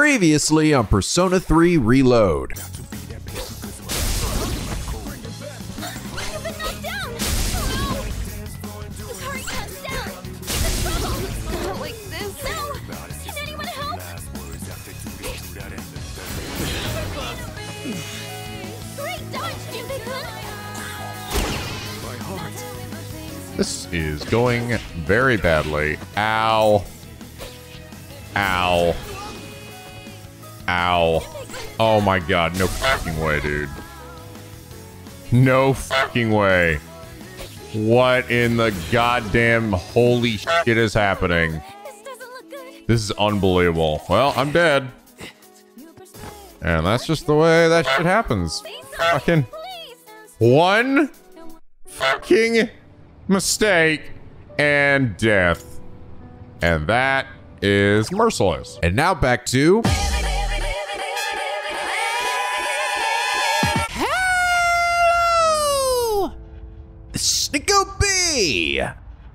Previously on Persona 3 Reload. This is going very badly. Ow. Ow. Ow. Oh my god, no fucking way, dude. No fucking way. What in the goddamn holy shit is happening? This is unbelievable. Well, I'm dead. And that's just the way that shit happens. Fucking one fucking mistake and death. And that is merciless. And now back to. Snicko B!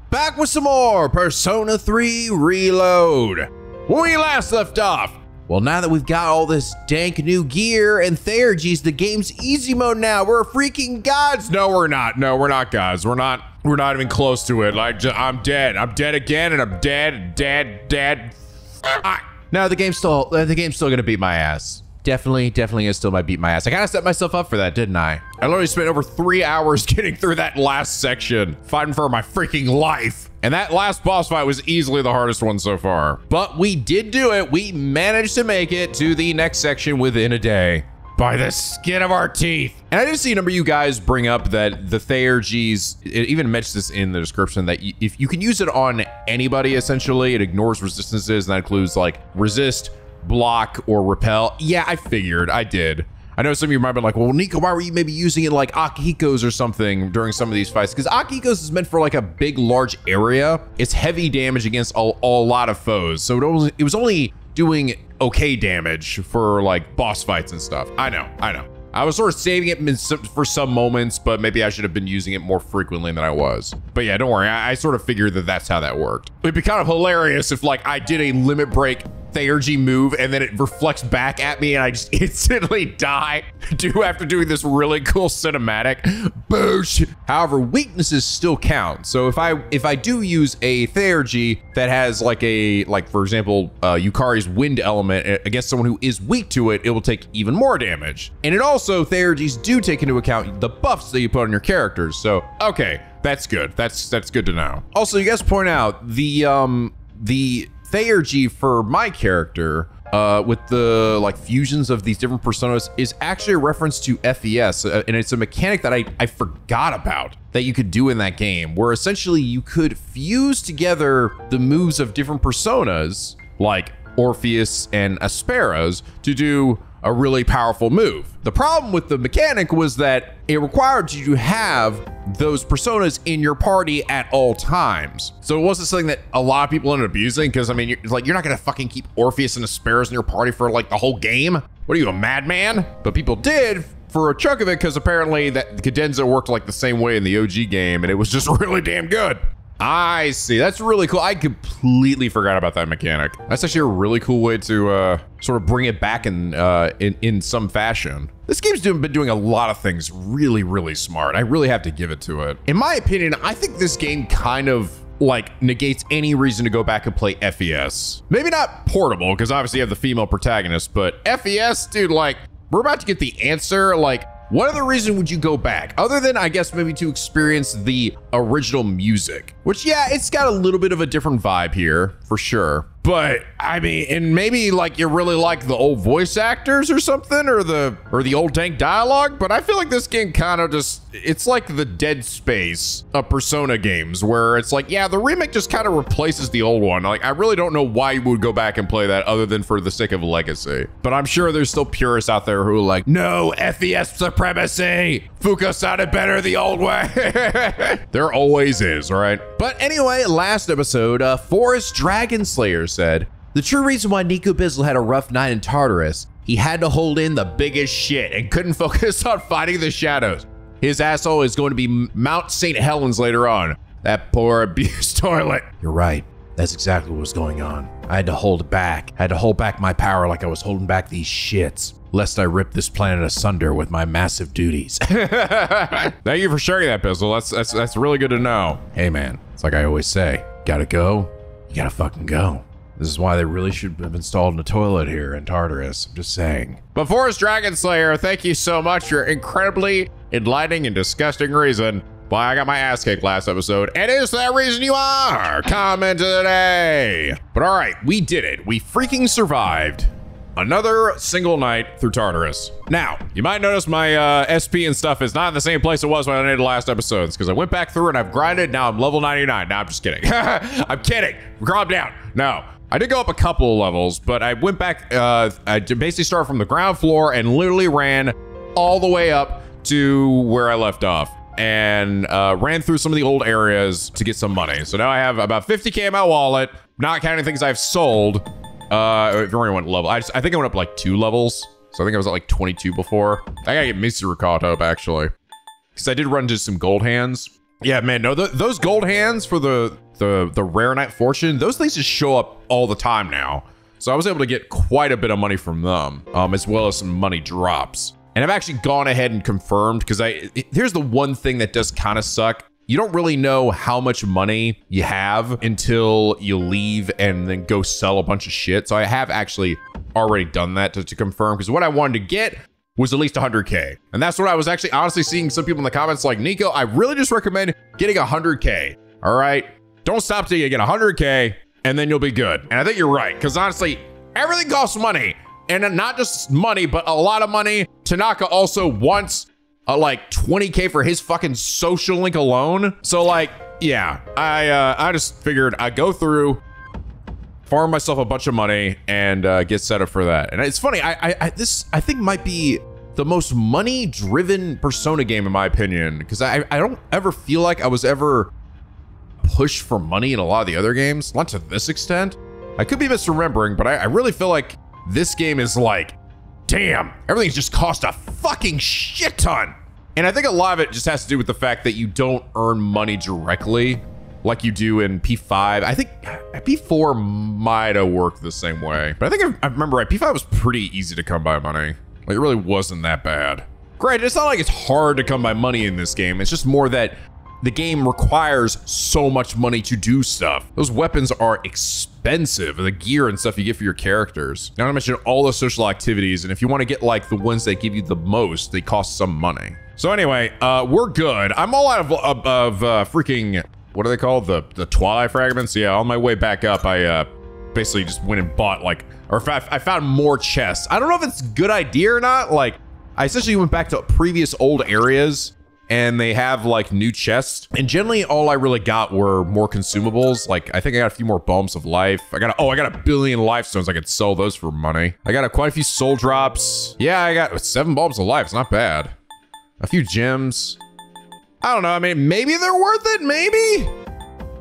Back with some more Persona 3 Reload. When we last left off, well, now that we've got all this dank new gear and Theurgy's the game's easy mode now, we're freaking gods. No, we're not. No, we're not, gods. We're not. We're not even close to it. Like, I'm dead. I'm dead again, and I'm dead, dead, dead. Ah. The game's still the game's still gonna beat my ass. Definitely, definitely is still might beat my ass. I kind of set myself up for that, didn't I? I literally spent over three hours getting through that last section, fighting for my freaking life. And that last boss fight was easily the hardest one so far. But we did do it. We managed to make it to the next section within a day. By the skin of our teeth. And I did see a number of you guys bring up that the Theurgy's, it even mentions this in the description, that if you can use it on anybody, essentially, it ignores resistances, and that includes like resist, block, or repel. Yeah, I figured. I did. I know some of you might be like, well, Nico, why were you maybe using it like Akihiko's or something during some of these fights? Because Akihiko's is meant for like a big, large area. It's heavy damage against a, a lot of foes. So it was, it was only doing okay damage for like boss fights and stuff. I know, I know. I was sort of saving it for some moments, but maybe I should have been using it more frequently than I was. But yeah, don't worry. I, I sort of figured that that's how that worked. It'd be kind of hilarious if like I did a limit break Theurgy move and then it reflects back at me and I just instantly die do after doing this really cool cinematic. Boosh. However, weaknesses still count. So if I if I do use a Theurgy that has like a like for example uh, Yukari's wind element against someone who is weak to it, it will take even more damage. And it also Theurgies do take into account the buffs that you put on your characters. So okay, that's good. That's that's good to know. Also, you guys point out the um the Theurgy for my character uh, with the like fusions of these different personas is actually a reference to FES, uh, and it's a mechanic that I, I forgot about that you could do in that game, where essentially you could fuse together the moves of different personas, like Orpheus and Apsaras, to do a really powerful move. The problem with the mechanic was that it required you to have those personas in your party at all times. So it wasn't something that a lot of people ended up using because I mean, you're, like you're not gonna fucking keep Orpheus and Apsaras in your party for like the whole game. What are you, a madman? But people did for a chunk of it because apparently that cadenza worked like the same way in the OG game and it was just really damn good. I see. That's really cool. I completely forgot about that mechanic. That's actually a really cool way to uh, sort of bring it back in uh, in in some fashion. This game's doing, been doing a lot of things really, really smart. I really have to give it to it. In my opinion, I think this game kind of like negates any reason to go back and play FES. Maybe not portable because obviously you have the female protagonist, but FES, dude, like we're about to get the answer. Like what other reason would you go back other than I guess maybe to experience the original music? Which yeah, it's got a little bit of a different vibe here for sure. But I mean, and maybe like you really like the old voice actors or something or the or the old tank dialogue, but I feel like this game kind of just it's like the dead space of Persona games where it's like, yeah, the remake just kind of replaces the old one. Like I really don't know why you would go back and play that other than for the sake of legacy. But I'm sure there's still purists out there who are like, no, FES supremacy. Fuka sounded better the old way. there always is, right? But anyway, last episode, uh, Forest Dragon Slayer said, The true reason why Nico Bizzle had a rough night in Tartarus, he had to hold in the biggest shit and couldn't focus on fighting the shadows. His asshole is going to be Mount St. Helens later on. That poor abused toilet. You're right. That's exactly what was going on. I had to hold back. I had to hold back my power like I was holding back these shits, lest I rip this planet asunder with my massive duties. Thank you for sharing that, Pistol. That's that's that's really good to know. hey man, it's like I always say, gotta go, you gotta fucking go. This is why they really should have installed a toilet here in Tartarus. I'm just saying. But Forest Dragon Slayer, thank you so much for your incredibly enlightening and disgusting reason why I got my ass kicked last episode. And is that reason you are? Comment today. But all right, we did it. We freaking survived. Another single night through Tartarus. Now, you might notice my uh, SP and stuff is not in the same place it was when I did the last episodes because I went back through and I've grinded. Now I'm level 99. Now I'm just kidding. I'm kidding. Calm down. No. I did go up a couple levels, but I went back. Uh, I basically started from the ground floor and literally ran all the way up to where I left off and uh, ran through some of the old areas to get some money. So now I have about 50k in my wallet, not counting things I've sold. Uh, you went level, I, just, I think I went up like two levels. So I think I was at like 22 before. I gotta get Mr. Caught up actually, because I did run into some gold hands. Yeah, man, no, th those gold hands for the the the rare night fortune, those things just show up all the time now. So I was able to get quite a bit of money from them, um, as well as some money drops. And I've actually gone ahead and confirmed because I here's the one thing that does kind of suck. You don't really know how much money you have until you leave and then go sell a bunch of shit. So I have actually already done that to, to confirm because what I wanted to get was at least 100k. And that's what I was actually honestly seeing some people in the comments like, Nico, I really just recommend getting 100k. All right. Don't stop till you get 100k and then you'll be good. And I think you're right because honestly, everything costs money. And not just money, but a lot of money. Tanaka also wants uh, like 20k for his fucking social link alone. So like, yeah, I uh, I just figured I'd go through, farm myself a bunch of money, and uh, get set up for that. And it's funny, I, I, I this I think might be the most money-driven Persona game in my opinion, because I I don't ever feel like I was ever pushed for money in a lot of the other games, not to this extent. I could be misremembering, but I, I really feel like this game is like, damn, everything's just cost a fucking shit ton. And I think a lot of it just has to do with the fact that you don't earn money directly like you do in P5. I think uh, P4 might have worked the same way, but I think I, I remember right. P5 was pretty easy to come by money. Like it really wasn't that bad. Granted, it's not like it's hard to come by money in this game. It's just more that the game requires so much money to do stuff. Those weapons are expensive, the gear and stuff you get for your characters. Not to mention all the social activities, and if you want to get like the ones that give you the most, they cost some money. So anyway, uh, we're good. I'm all out of, of, of uh, freaking, what are they called? The, the Twilight Fragments? Yeah, on my way back up, I uh, basically just went and bought like, or I, I found more chests. I don't know if it's a good idea or not. Like, I essentially went back to previous old areas and they have like new chests. And generally, all I really got were more consumables. Like I think I got a few more balms of life. I got a, oh, I got a billion life stones. I could sell those for money. I got a, quite a few soul drops. Yeah, I got seven balms of life. It's not bad. A few gems. I don't know. I mean, maybe they're worth it. Maybe.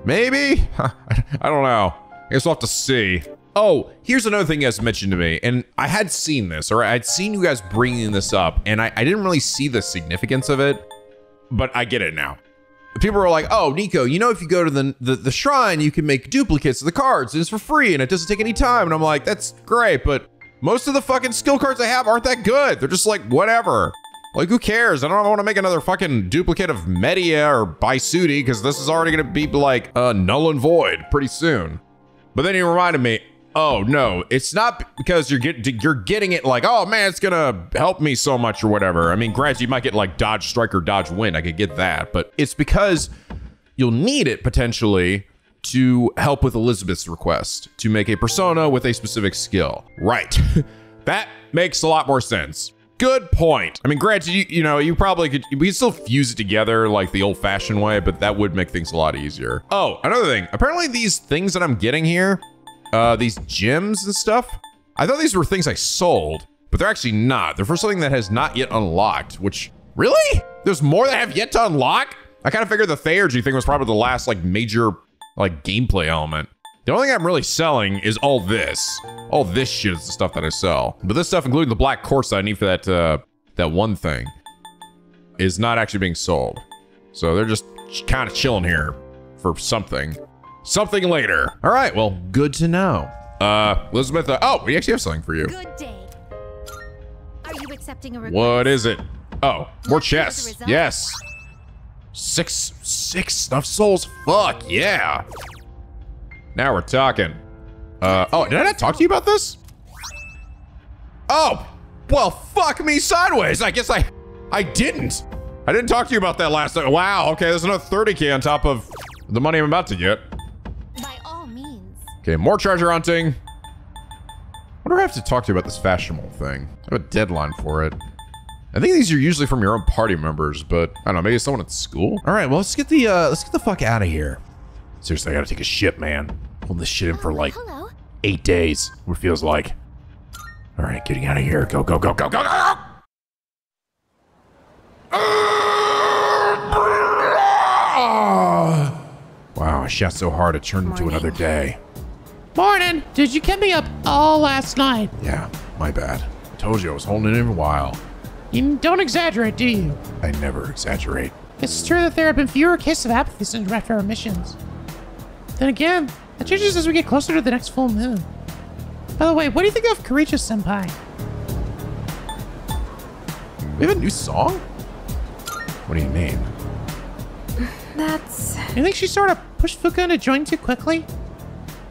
Maybe. I don't know. I guess we'll have to see. Oh, here's another thing you guys mentioned to me, and I had seen this, or I'd seen you guys bringing this up, and I, I didn't really see the significance of it but I get it now. People are like, "Oh, Nico, you know, if you go to the, the the shrine, you can make duplicates of the cards, and it's for free, and it doesn't take any time." And I'm like, "That's great, but most of the fucking skill cards I have aren't that good. They're just like whatever. Like, who cares? I don't want to make another fucking duplicate of Media or Baisudi because this is already gonna be like uh, null and void pretty soon." But then he reminded me, oh no, it's not because you're getting you're getting it like, oh man, it's gonna help me so much or whatever. I mean, granted, you might get like dodge strike or dodge wind. I could get that, but it's because you'll need it potentially to help with Elizabeth's request to make a persona with a specific skill. Right. that makes a lot more sense. Good point. I mean, granted, you, you know, you probably could, we could still fuse it together like the old fashioned way, but that would make things a lot easier. Oh, another thing. Apparently, these things that I'm getting here, uh, these gems and stuff, I thought these were things I sold, but they're actually not. They're for something that has not yet unlocked, which, really? There's more that I have yet to unlock? I kind of figured the Theurgy thing was probably the last, like, major, like, gameplay element. The only thing I'm really selling is all this. All this shit is the stuff that I sell. But this stuff, including the black quartz that I need for that, uh, that one thing, is not actually being sold. So they're just kind of chilling here for something. Something later. All right, well, good to know. Uh, Elizabeth, uh, oh, we actually have something for you. Good day. Are you accepting a request? What is it? Oh, more Let's hear the chests. Yes. Six, six stuffed souls. Fuck yeah. Now we're talking. Uh, oh, did I not talk to you about this? Oh, well, fuck me sideways. I guess I, I didn't. I didn't talk to you about that last time. Wow, okay, there's another 30k on top of the money I'm about to get. By all means. Okay, more treasure hunting. What do I have to talk to you about this fashionable thing? I have a deadline for it. I think these are usually from your own party members, but I don't know, maybe someone at school? All right, well, let's get the uh, let's get the fuck out of here. Seriously, I gotta take a shit, man. Holding this shit in for like Hello. eight days, what it feels like. All right, getting out of here. Go, go, go, go, go, go! Wow, I shot so hard it turned into another day. Morning. Did you get me up all last night? Yeah, my bad. I told you I was holding it in a while. You don't exaggerate, do you? I never exaggerate. It's true that there have been fewer cases of apathy since after our missions. Then again, that changes as we get closer to the next full moon. By the way, what do you think of Kirijo Senpai? We have a new song? What do you mean? That's. You think she sort of pushed Fuka into joining too quickly?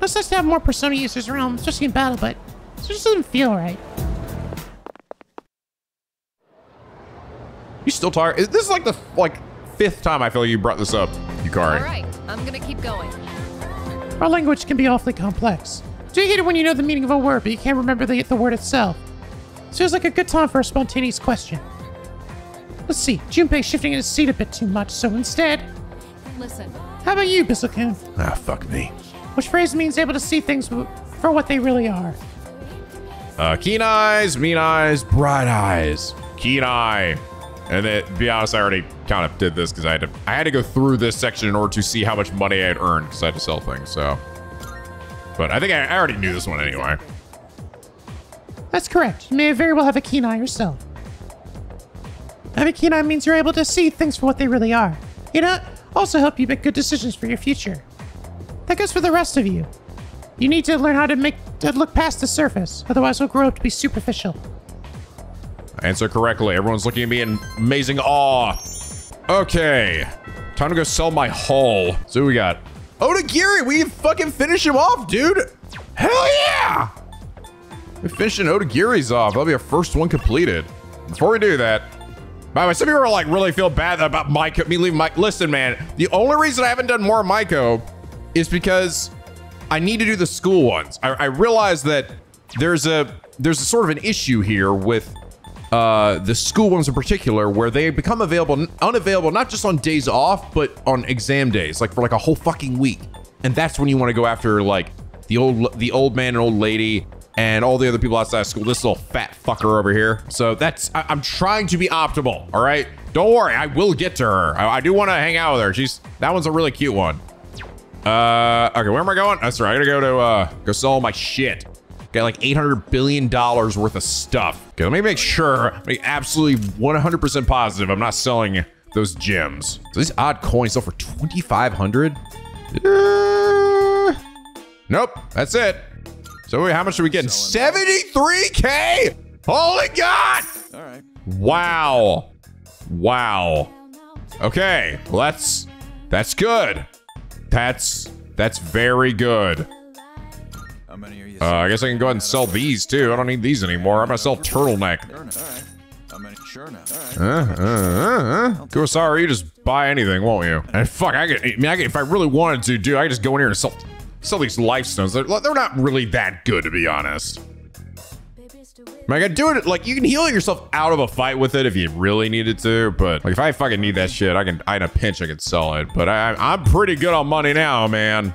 It's nice to have more Persona users around, especially in battle, but it just doesn't feel right. You still tired? This is this like the like fifth time I feel like you brought this up, Yukari? All right, I'm gonna keep going. Our language can be awfully complex. Do you hate it when you know the meaning of a word, but you can't remember the, the word itself? This feels like a good time for a spontaneous question. Let's see, Junpei's shifting his seat a bit too much, so instead, Listen, how about you, Bizzle-kun? Ah, fuck me. Which phrase means able to see things for what they really are? Uh, keen eyes, mean eyes, bright eyes, keen eye. And then, to be honest, I already kind of did this because I had to. I had to go through this section in order to see how much money I had earned because I had to sell things. So, but I think I, I already knew this one anyway. That's correct. You may very well have a keen eye yourself. Having a keen eye means you're able to see things for what they really are. You know, also help you make good decisions for your future. That goes for the rest of you. You need to learn how to make to look past the surface, otherwise we'll grow up to be superficial. I answer correctly. Everyone's looking at me in amazing awe. Okay, time to go sell my hull. So who we got Odagiri. We fucking finish him off, dude. Hell yeah! We're finishing Odagiri's off. That'll be our first one completed. Before we do that, by the way, some people are like really feel bad about Maiko, me leaving Mike. Listen, man, the only reason I haven't done more Maiko is because I need to do the school ones. I, I realize that there's a there's a sort of an issue here with uh, the school ones in particular, where they become available, unavailable, not just on days off, but on exam days, like for like a whole fucking week. And that's when you want to go after like the old, the old man and old lady, and all the other people outside of school. This little fat fucker over here. So that's, I, I'm trying to be optimal. All right, don't worry, I will get to her. I, I do want to hang out with her. She's that one's a really cute one. Uh, okay, where am I going? That's right. I gotta go to uh, go sell all my shit. Got like 800 billion dollars worth of stuff. Okay, let me make sure, be absolutely 100% positive I'm not selling those gems. So these odd coins sell for 2,500. Uh, nope, that's it. So wait, how much are we getting? 73k! Holy God! All right. Wow. Wow. Okay, well that's that's good. That's that's very good. How many are you? Uh, I guess I can go ahead and sell these too. I don't need these anymore. I'm gonna sell turtleneck. Sure now. All right. How many? Sure now. All right. Uh, uh, uh, uh. You just buy anything, won't you? And fuck, I could, I mean, I could, if I really wanted to, do, I could just go in here and sell, sell these life stones. They're, they're not really that good, to be honest. I could do it, like, you can heal yourself out of a fight with it if you really needed to, but, like, if I fucking need that shit, I can, I in a pinch, I can sell it. But I, I'm pretty good on money now, man.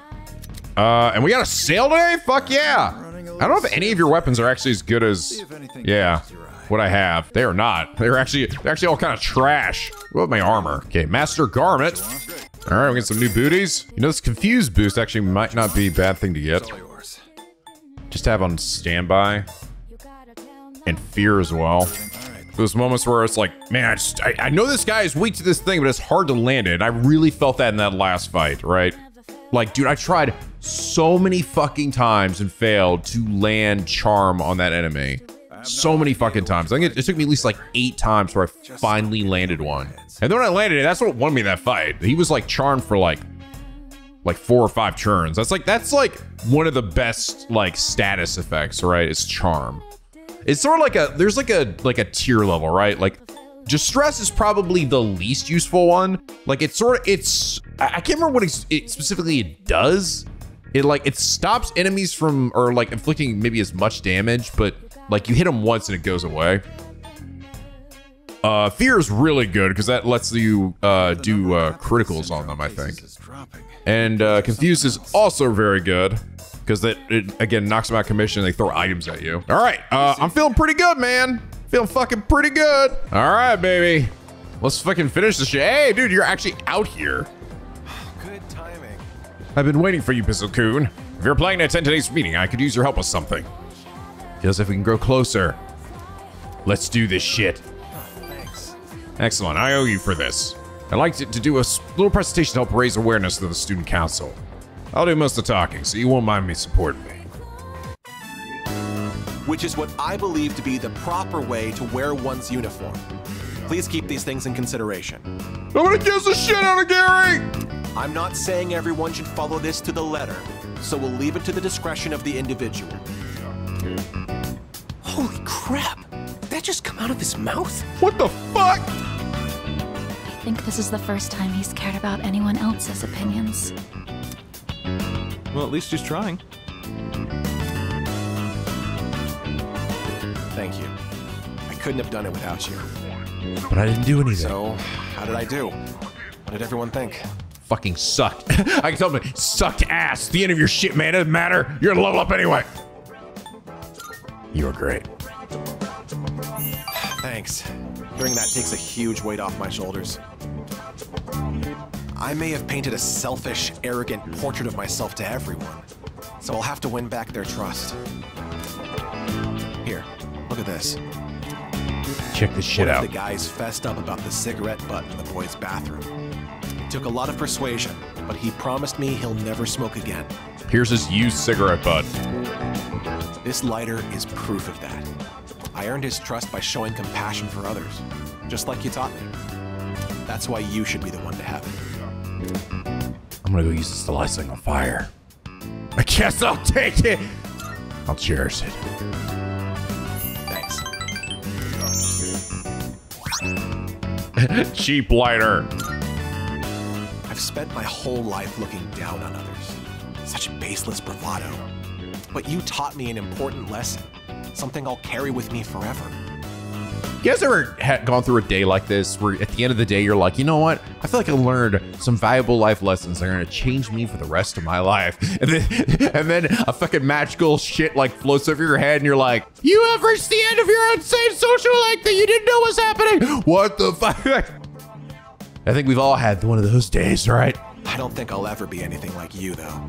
Uh, and we got a sale today? Fuck yeah. I don't know if any of your weapons are actually as good as, yeah, what I have. They are not. They're actually, they're actually all kind of trash. What about my armor? Okay, master garment. All right, we get some new booties. You know, this confused boost actually might not be a bad thing to get. Just have on standby and fear as well. Those moments where it's like, man, I just, I, I know this guy is weak to this thing, but it's hard to land it. I really felt that in that last fight, right? Like, dude, I tried so many fucking times and failed to land charm on that enemy. So many fucking times. I think it, it took me at least like eight times where I finally landed one. And then when I landed it, that's what won me that fight. He was like charmed for like like four or five turns. That's like that's like one of the best like status effects, right? It's charm. It's sort of like a there's like a like a tier level, right? Like distress is probably the least useful one. Like it's sort of it's I can't remember what it specifically it does. It like it stops enemies from or like inflicting maybe as much damage, but like you hit them once and it goes away. Uh, fear is really good because that lets you uh, do uh, criticals on them. I think. And uh, Confused is also very good because that it, again knocks them out of commission. They throw items at you. All right, uh, I'm feeling pretty good, man. Feeling fucking pretty good. All right, baby. Let's fucking finish this shit. Hey, dude, you're actually out here. Good timing. I've been waiting for you, Bizzle-kun. If you're planning to attend today's meeting, I could use your help with something. Feels if we can grow closer. Let's do this shit. Thanks. Excellent. I owe you for this. I'd like to, to do a little presentation to help raise awareness to the student council. I'll do most of the talking, so you won't mind me supporting me. which is what I believe to be the proper way to wear one's uniform. Please keep these things in consideration. I'm gonna kiss the shit out of Gary! I'm not saying everyone should follow this to the letter, so we'll leave it to the discretion of the individual. Holy crap! Did that just come out of his mouth? What the fuck? I think this is the first time he's cared about anyone else's opinions. Well, at least he's trying. Thank you. I couldn't have done it without you. But I didn't do anything. So, how did I do? What did everyone think? Fucking sucked. I can tell them, sucked ass. The end of your shit, man. It Doesn't matter. You're gonna level up anyway. You were great. Thanks. Hearing that takes a huge weight off my shoulders. I may have painted a selfish, arrogant portrait of myself to everyone, so I'll have to win back their trust. Here, look at this. Check this shit out. the guys fessed up about the cigarette butt in the boys' bathroom. It took a lot of persuasion, but he promised me he'll never smoke again. Here's his used cigarette butt. This lighter is proof of that. I earned his trust by showing compassion for others, just like you taught me. That's why you should be the one to have it. I'm gonna go use this something on fire. I guess I'll take it. I'll cherish it. Thanks. Cheap lighter. I've spent my whole life looking down on others. Such baseless bravado. But you taught me an important lesson, something I'll carry with me forever. You guys ever gone through a day like this where at the end of the day you're like, you know what? I feel like I learned some valuable life lessons that are gonna change me for the rest of my life. And then, and then a fucking magical shit like floats over your head and you're like, you have reached the end of your insane social life that you didn't know was happening. What the fuck? I think we've all had one of those days, right? I don't think I'll ever be anything like you, though.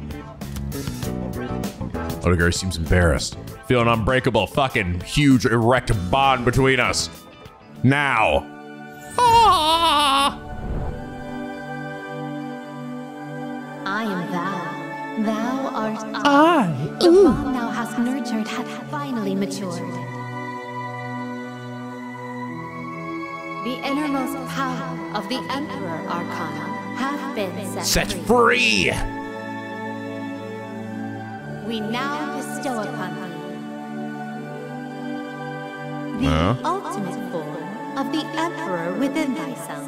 Odagiri seems embarrassed. Feel an unbreakable, fucking huge, erect bond between us. Now. Ah! I am thou. Thou art I. I. The Ooh. bond thou hast nurtured hath finally matured. The innermost power of the Emperor Arcana hath been set, Set free. free! We now bestow upon thee the ultimate form of the Emperor within thyself.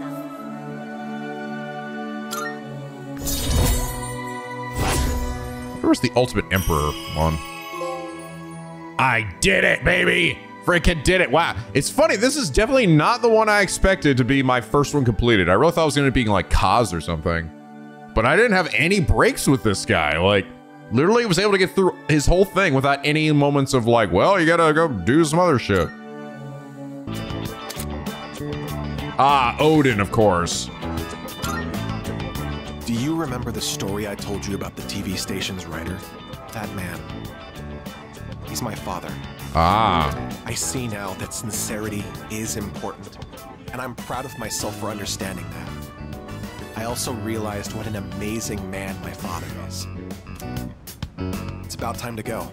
Where's the Ultimate Emperor one? I did it, baby! Freaking did it. Wow. It's funny. This is definitely not the one I expected to be my first one completed. I really thought it was going to be like Kaz or something. But I didn't have any breaks with this guy. Like, literally was able to get through his whole thing without any moments of like, well, you gotta go do some other shit. Ah, Odin, of course. Do you remember the story I told you about the TV station's writer? That man. He's my father. Ah. I see now that sincerity is important, and I'm proud of myself for understanding that. I also realized what an amazing man my father is. It's about time to go.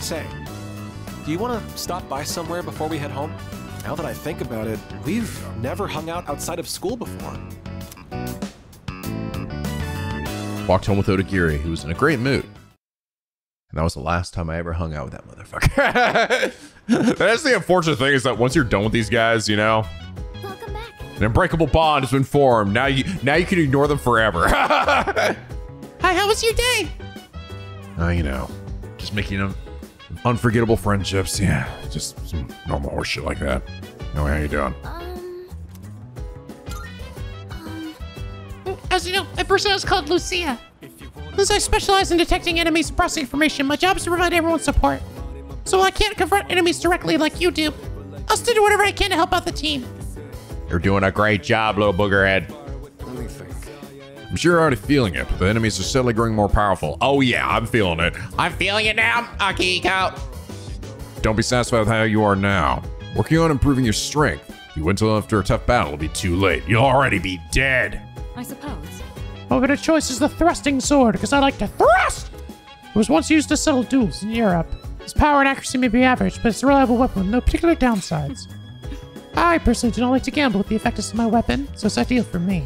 Say, do you want to stop by somewhere before we head home? Now that I think about it, we've never hung out outside of school before. Walked home with Odagiri, who was in a great mood. And that was the last time I ever hung out with that motherfucker. That's the unfortunate thing is that once you're done with these guys, you know, Welcome back. an unbreakable bond has been formed. Now you now you can ignore them forever. Hi, how was your day? Oh, you know, just making them unforgettable friendships. Yeah, just some normal horseshit like that. oh, how you doing? Um. Um. As you know, my persona is called Lucia. Since I specialize in detecting enemies and processing information, my job is to provide everyone support. So while I can't confront enemies directly like you do, I'll still do whatever I can to help out the team. You're doing a great job, little boogerhead. Let me think. I'm sure you're already feeling it, but the enemies are steadily growing more powerful. Oh yeah, I'm feeling it. I'm feeling it now, Akihiko. Don't be satisfied with how you are now. Working on improving your strength. If you wait until after a tough battle, it'll be too late. You'll already be dead. I suppose. Oh, my better choice is the thrusting sword, because I like to thrust! It was once used to settle duels in Europe. Its power and accuracy may be average, but it's a reliable weapon with no particular downsides. I personally do not like to gamble with the effectiveness of my weapon, so it's ideal for me.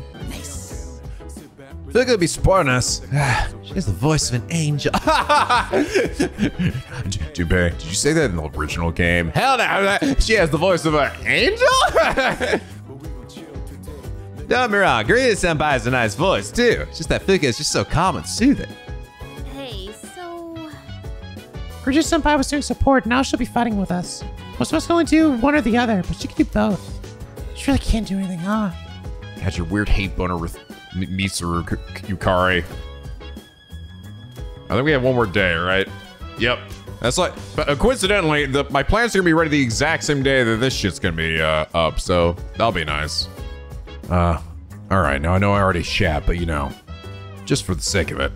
They're gonna be supporting us. she has the voice of an angel. Dewberry, did you say that in the original game? Hell no, she has the voice of an angel? Don't get me wrong, Kirijo Senpai has a nice voice too. It's just that Fuka is just so calm and soothing. Hey, so. Kirijo Senpai was doing support, now she'll be fighting with us. We're supposed to only do one or the other, but she can do both. She really can't do anything, huh? Had your weird hate boner with M- Mitsuru Yukari. I think we have one more day, right? Yep. That's like, but uh, coincidentally, the, my plans are gonna be ready the exact same day that this shit's gonna be uh, up, so that'll be nice. Uh, all right. Now I know I already shat, but you know, just for the sake of it.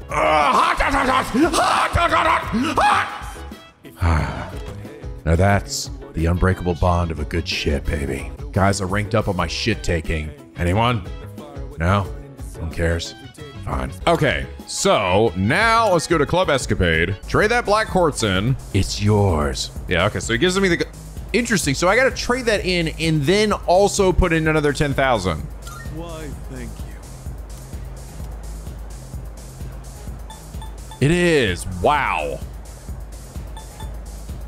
now that's the unbreakable bond of a good shit, baby. Guys are ranked up on my shit taking. Anyone? No? Who cares? Fine. Okay, so now let's go to Club Escapade. Trade that Black Quartz in. It's yours. Yeah, okay, so he gives me the. Interesting. So I gotta trade that in and then also put in another 10,000. Why, thank you. It is. Wow.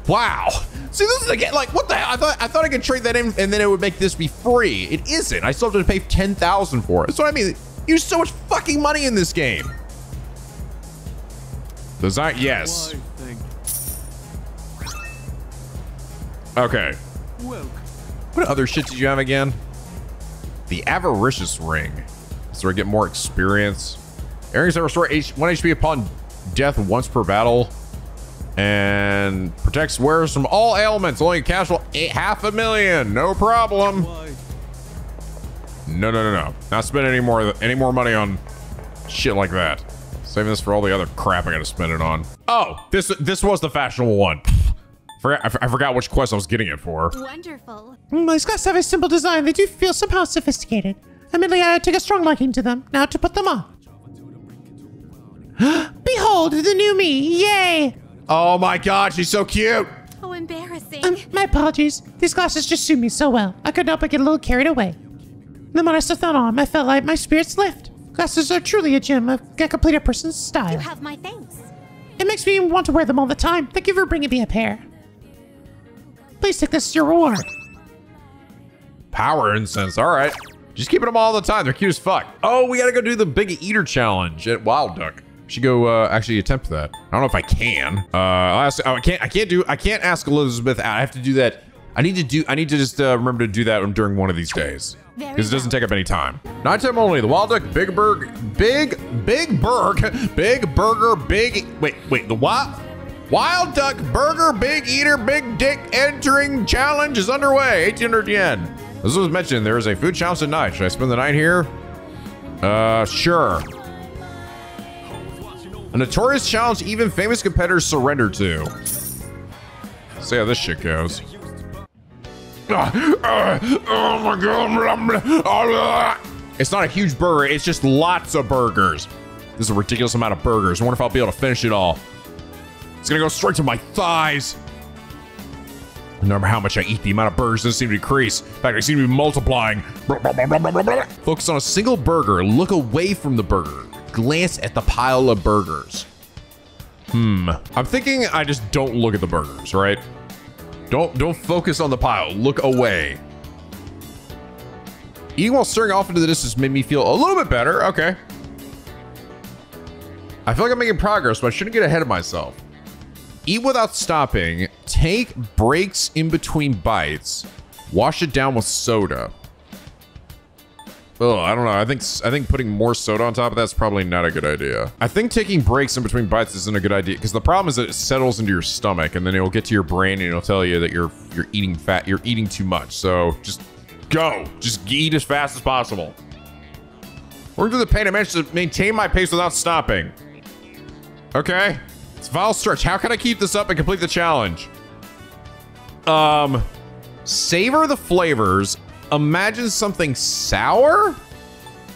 Wow. See, this is again like what the hell? I thought I thought I could trade that in and then it would make this be free. It isn't. I still have to pay ten thousand for it. That's what I mean. Use so much fucking money in this game. Design, yes. Why, thank Okay. What other shit did you have again? The Avaricious Ring. So I get more experience. Earrings that restore H- 1 HP upon death once per battle. And protects wearers from all ailments. Only a casual eight, half a million. No problem. Why? No, no, no, no. Not spend any more any more money on shit like that. Saving this for all the other crap I gotta spend it on. Oh, this this was the fashionable one. Forgot, I, f- I forgot which quest I was getting it for. Wonderful. Mm, these glasses have a simple design. They do feel somehow sophisticated. Admittedly, I took a strong liking to them. Now to put them on. Behold, the new me! Yay! Oh my god, she's so cute. How embarrassing. Um, my apologies. These glasses just suit me so well. I couldn't but get a little carried away. The moment I set them on, I felt like my spirits lift. Glasses are truly a gem of a complete a person's you style. have my thanks. It makes me want to wear them all the time. Thank you for bringing me a pair. Please take this as your reward. Power incense, all right. Just keeping them all the time. They're cute as fuck. Oh, we gotta go do the big eater challenge at Wild Duck. Should go uh, actually attempt that. I don't know if I can. Uh, I'll ask, oh, I can't. I can't do. I can't ask Elizabeth out. I have to do that. I need to do. I need to just uh, remember to do that during one of these days because it doesn't take up any time. Night time only. The Wild Duck Big Burg, Big Big Burg, Big Burger, Big. Wait, wait. The what? Wild Duck Burger Big Eater Big Dick entering challenge is underway. 1800 yen. This was mentioned. There is a food challenge tonight. Should I spend the night here? Uh, sure. A notorious challenge even famous competitors surrender to. See how this shit goes. Oh my god. It's not a huge burger, it's just lots of burgers. This is a ridiculous amount of burgers. I wonder if I'll be able to finish it all. It's gonna go straight to my thighs. No matter how much I eat, the amount of burgers doesn't seem to decrease. In fact, they seem to be multiplying. Focus on a single burger. Look away from the burger. Glance at the pile of burgers. Hmm. I'm thinking I just don't look at the burgers, right? Don't don't focus on the pile. Look away. Eating while staring off into the distance made me feel a little bit better. Okay. I feel like I'm making progress, but I shouldn't get ahead of myself. Eat without stopping. Take breaks in between bites. Wash it down with soda. Oh, I don't know. I think I think putting more soda on top of that's probably not a good idea. I think taking breaks in between bites isn't a good idea because the problem is that it settles into your stomach and then it'll get to your brain and it'll tell you that you're you're eating fat. You're eating too much. So just go. Just eat as fast as possible. Working through the pain, I managed to maintain my pace without stopping. Okay. It's vile stretch. How can I keep this up and complete the challenge? Um, savor the flavors. Imagine something sour.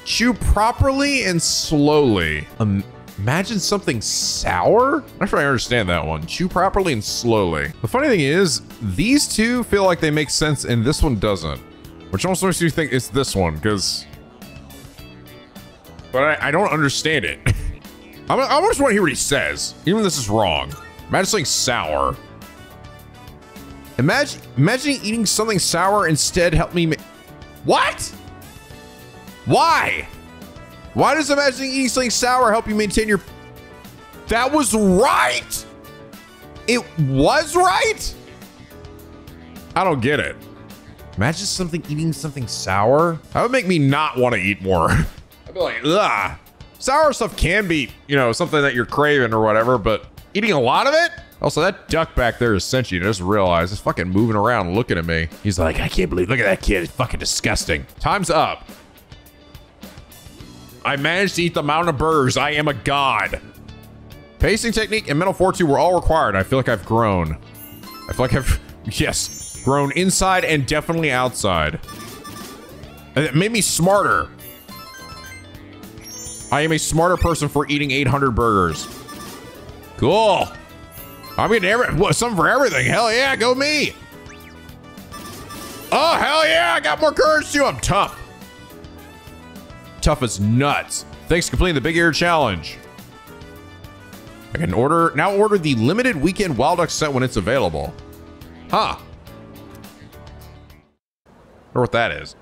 Chew properly and slowly. Um, imagine something sour? I'm not sure I understand that one. Chew properly and slowly. The funny thing is, these two feel like they make sense and this one doesn't. Which almost makes you think it's this one, because... But I, I don't understand it. I almost want to hear what he says, even if this is wrong. Imagine something sour. Imagine, imagine eating something sour instead help me. What? Why? Why does imagining eating something sour help you maintain your? That was right. It was right. I don't get it. Imagine something eating something sour. That would make me not want to eat more. I'd be like, ugh. Sour stuff can be, you know, something that you're craving or whatever, but eating a lot of it? Also, that duck back there is sentient. I just realized it's fucking moving around looking at me. He's like, I can't believe, look at that kid. It's fucking disgusting. Time's up. I managed to eat the mountain of burgers. I am a god. Pacing technique and mental fortitude were all required. I feel like I've grown. I feel like I've, yes, grown inside and definitely outside. And it made me smarter. I am a smarter person for eating 800 burgers. Cool. I'm getting every, some for everything. Hell yeah, go me. Oh, hell yeah, I got more courage too. I'm tough. Tough as nuts. Thanks for completing the Big Ear Challenge. I can order, now order the limited weekend Wild Duck set when it's available. Huh. Wonder what that is.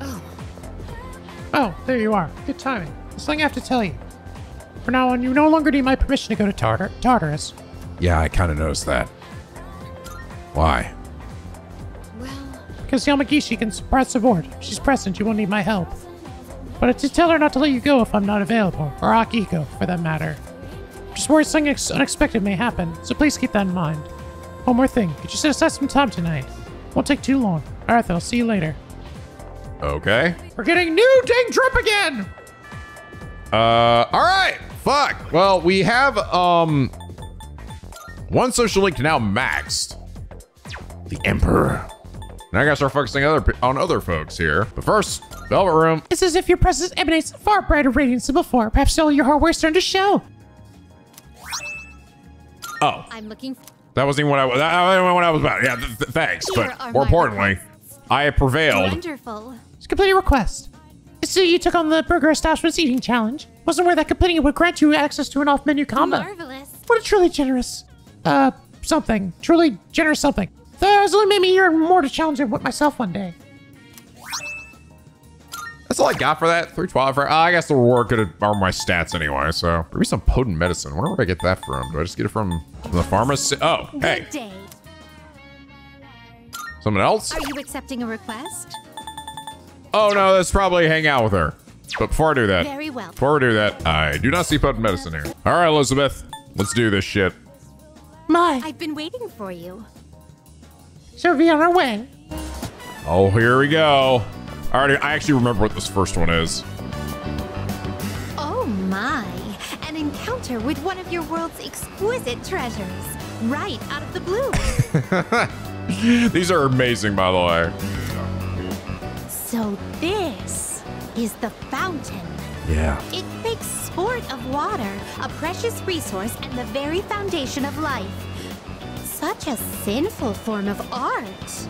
Oh, oh there you are. Good timing. There's something I have to tell you. From now on, you no longer need my permission to go to Tartar Tartarus. Yeah, I kind of noticed that. Why? Well, Because Yamagishi can press aboard. If she's present, you won't need my help. But it's to tell her not to let you go if I'm not available, or Akihiko, for that matter. Just worried something ex- unexpected may happen, so please keep that in mind. One more thing, could you set aside some time tonight? Won't take too long. Alright, I'll see you later. Okay. We're getting new dang drip again! Uh, all right. Fuck. Well, we have um one social link now maxed. The Emperor. Now I gotta start focusing other on other folks here. But first, Velvet Room. It's as if your presence emanates far brighter radiance than before. Perhaps all your hardware's starting to show. Oh, I'm looking. that wasn't even what I was. That wasn't what I was about. Yeah, th- th- thanks. Here But more importantly, requests. I have prevailed. Wonderful. Just complete your request. So you took on the Burger Establishment's eating challenge. Wasn't aware that completing it would grant you access to an off-menu combo. Marvelous. What a truly generous, uh, something. Truly generous something. That has only made me yearn more to challenge it with myself one day. That's all I got for that. 312 for. Oh, I guess the reward could are my stats anyway. So maybe some potent medicine. Where would I get that from? Do I just get it from, from the pharmacy? Oh, hey, day. someone else? Are you accepting a request? Oh no, that's probably hang out with her. But before I do that, Very well. before I do that, I do not see potent medicine here. All right, Elizabeth, let's do this shit. My, I've been waiting for you. so we on our way. Oh, here we go. I already, I actually remember what this first one is. Oh my! An encounter with one of your world's exquisite treasures. Right out of the blue. These are amazing, by the way. So this is the fountain. Yeah. It makes sport of water a precious resource and the very foundation of life. Such a sinful form of art.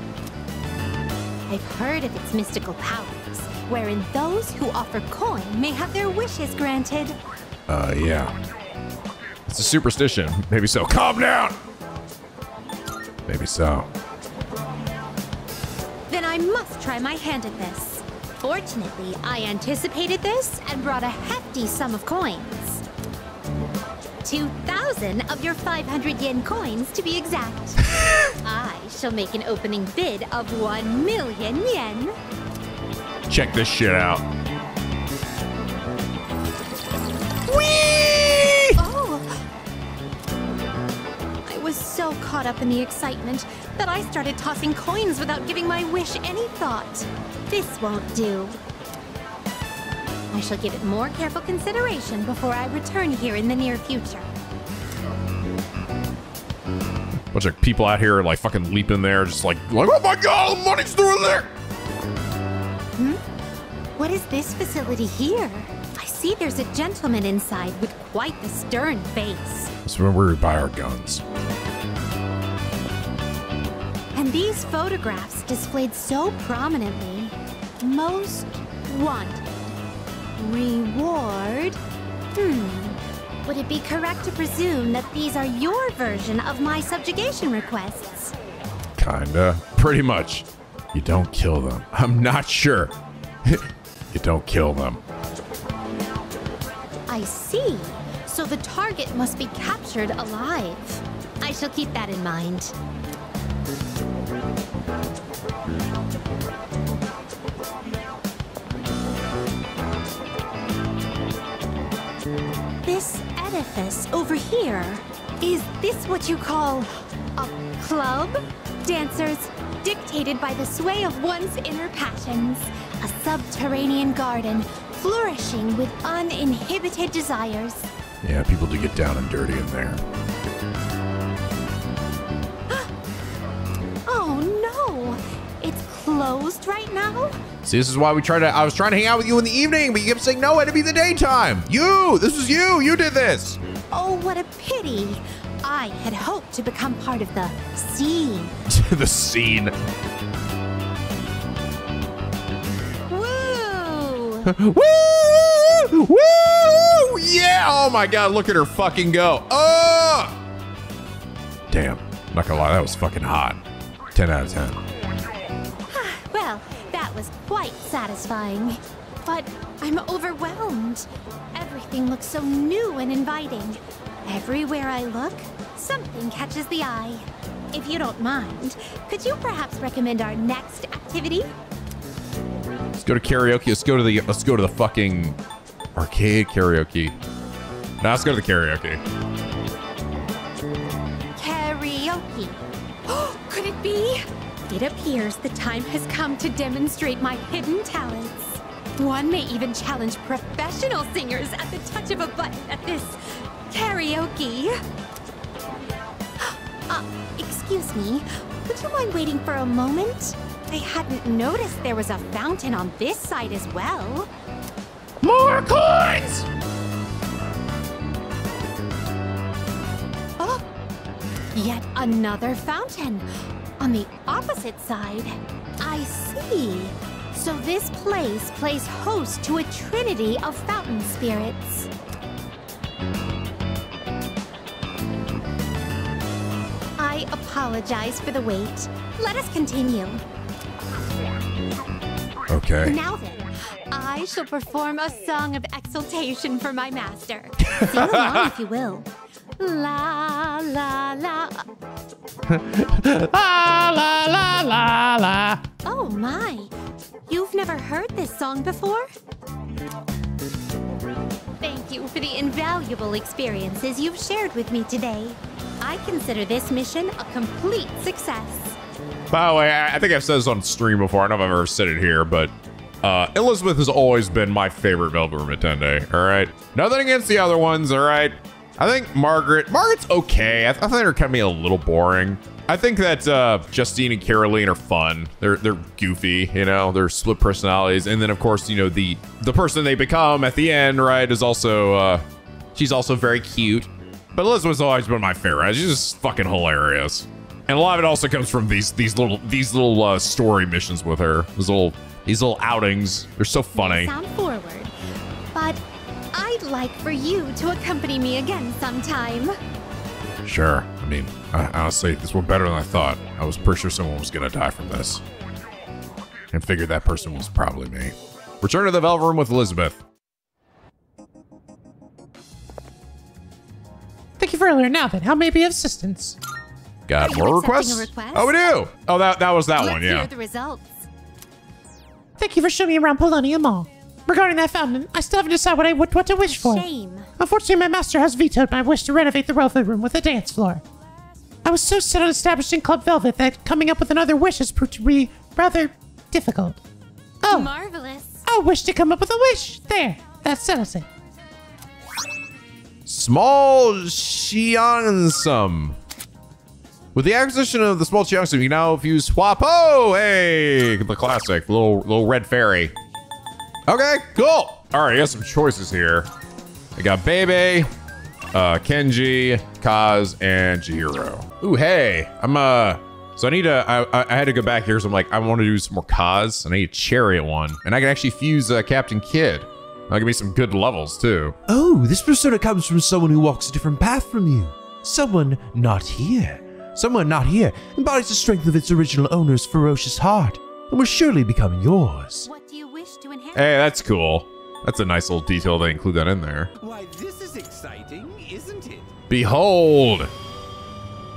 I've heard of its mystical powers, wherein those who offer coin may have their wishes granted. Uh, yeah. It's a superstition. Maybe so. Calm down. Maybe so. Then I must try my hand at this. Fortunately, I anticipated this and brought a hefty sum of coins. 2,000 of your 500 yen coins to be exact. I shall make an opening bid of 1 million yen. Check this shit out. Oh! I was so caught up in the excitement that I started tossing coins without giving my wish any thought. This won't do. I shall give it more careful consideration before I return here in the near future. Bunch of people out here like fucking leaping there, just like, like, oh my god, the money's through there. Hmm? What is this facility here? I see there's a gentleman inside with quite the stern face. This is where we buy our guns. And these photographs displayed so prominently. Most wanted. Reward? Hmm. Would it be correct to presume that these are your version of my subjugation requests? Kinda. Pretty much. You don't kill them. I'm not sure. you don't kill them. I see. So the target must be captured alive. I shall keep that in mind. Edifice over here, is this what you call a club? Dancers dictated by the sway of one's inner passions. A subterranean garden flourishing with uninhibited desires. Yeah, people do get down and dirty in there. Oh no! It's closed right now? See, this is why we try to. I was trying to hang out with you in the evening, but you kept saying no. it'd be the daytime. You, this is you. You did this. Oh, what a pity! I had hoped to become part of the scene. the scene. Woo! Woo! Woo! Yeah! Oh my god, look at her fucking go. Oh! Damn. Not gonna lie, that was fucking hot. 10 out of 10. Was quite satisfying. But I'm overwhelmed. Everything looks so new and inviting. Everywhere I look, something catches the eye. If you don't mind, could you perhaps recommend our next activity? Let's go to karaoke. Let's go to the let's go to the fucking arcade karaoke. Now let's go to the karaoke. Karaoke. Oh could it be? It appears the time has come to demonstrate my hidden talents. One may even challenge professional singers at the touch of a button at this karaoke. Uh, excuse me. Would you mind waiting for a moment? I hadn't noticed there was a fountain on this side as well. More coins! Oh, yet another fountain on the opposite side. I see. So this place plays host to a trinity of fountain spirits. I apologize for the wait. Let us continue. Okay. Now then, I shall perform a song of exultation for my master. Sing along if you will. La la la. La la la la la. Oh my! You've never heard this song before? Thank you for the invaluable experiences you've shared with me today. I consider this mission a complete success. By the way, I I think I've said this on stream before. I don't know if I've ever said it here, but uh, Elizabeth has always been my favorite Velvet Attendant. All right, nothing against the other ones. All right, I think Margaret. Margaret's okay. I, th- I think her kind of a little boring. I think that uh, Justine and Caroline are fun. They're they're goofy, you know. They're split personalities, and then of course, you know the the person they become at the end, right, is also uh, she's also very cute. But Elizabeth's always been my favorite. She's just fucking hilarious, and a lot of it also comes from these these little these little uh, story missions with her. These little these little outings. They're so funny. Sound forward. But I'd like for you to accompany me again sometime. Sure. I mean, I, honestly, this went better than I thought. I was pretty sure someone was gonna die from this, and figured that person was probably me. Return to the Velvet Room with Elizabeth. Thank you for earlier. Now then, how may I be of assistance? Got more requests? request? Oh, we do. Oh, that that was that Let's one. hear Yeah. the results. Thank you for showing me around Paulownia Mall. Regarding that fountain, I still haven't decided what I what, what to wish for. Shame. Unfortunately, my master has vetoed my wish to renovate the Velvet Room with a dance floor. I was so set on establishing Club Velvet that coming up with another wish has proved to be rather difficult. Oh, Marvelous. I wish to come up with a wish. There, that settles it. Small Xiangsum. With the acquisition of the small Xiangsum, you can now fuse Hua Po. Hey, the classic little little red fairy. Okay, cool. All right, I got some choices here. I got Bebe, uh, Kenji, Kaz, and Chihiro. Ooh, hey, I'm uh. So I need to. I, I- I had to go back here. So I'm like, I want to do some more Kaz, and I need a Chariot one, and I can actually fuse uh, Captain Kidd. That'll give me some good levels too. Oh, this persona comes from someone who walks a different path from you. Someone not here. Someone not here embodies the strength of its original owner's ferocious heart and will surely become yours. What do you wish to inherit? Hey, that's cool. That's a nice little detail. They include that in there. Why, this is exciting, isn't it? Behold.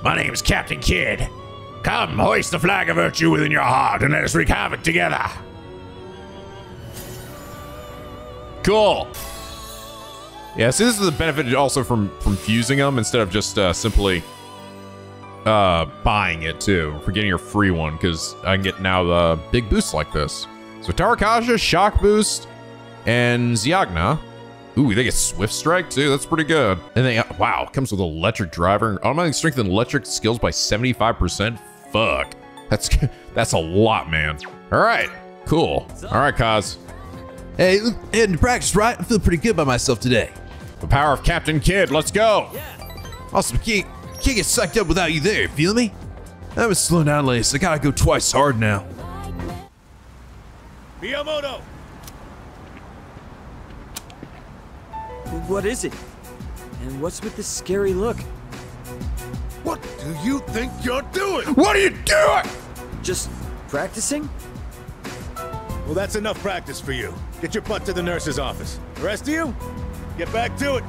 My name's Captain Kidd. Come, hoist the flag of virtue within your heart and let us wreak havoc together. Cool. Yeah, so this is the benefit also from from fusing them instead of just uh, simply uh, buying it too for getting your free one because I can get now the big boosts like this. So Tarukaja, Shock Boost, and Zionga. Ooh, they get Swift Strike too. That's pretty good. And they, wow, comes with electric driver. Oh, Automatic strength and electric skills by 75%. Fuck. That's that's a lot, man. All right, cool. All right, Kaz. Hey, to practice, right? I feel pretty good by myself today. The power of Captain Kidd. Let's go. Awesome. Can't, can't get psyched up without you there, feel me? I was slowing down lately, so I gotta go twice hard now. Miyamoto! What is it? And what's with this scary look? What do you think you're doing? What are you doing? Just practicing? Well, that's enough practice for you. Get your butt to the nurse's office. The rest of you, get back to it.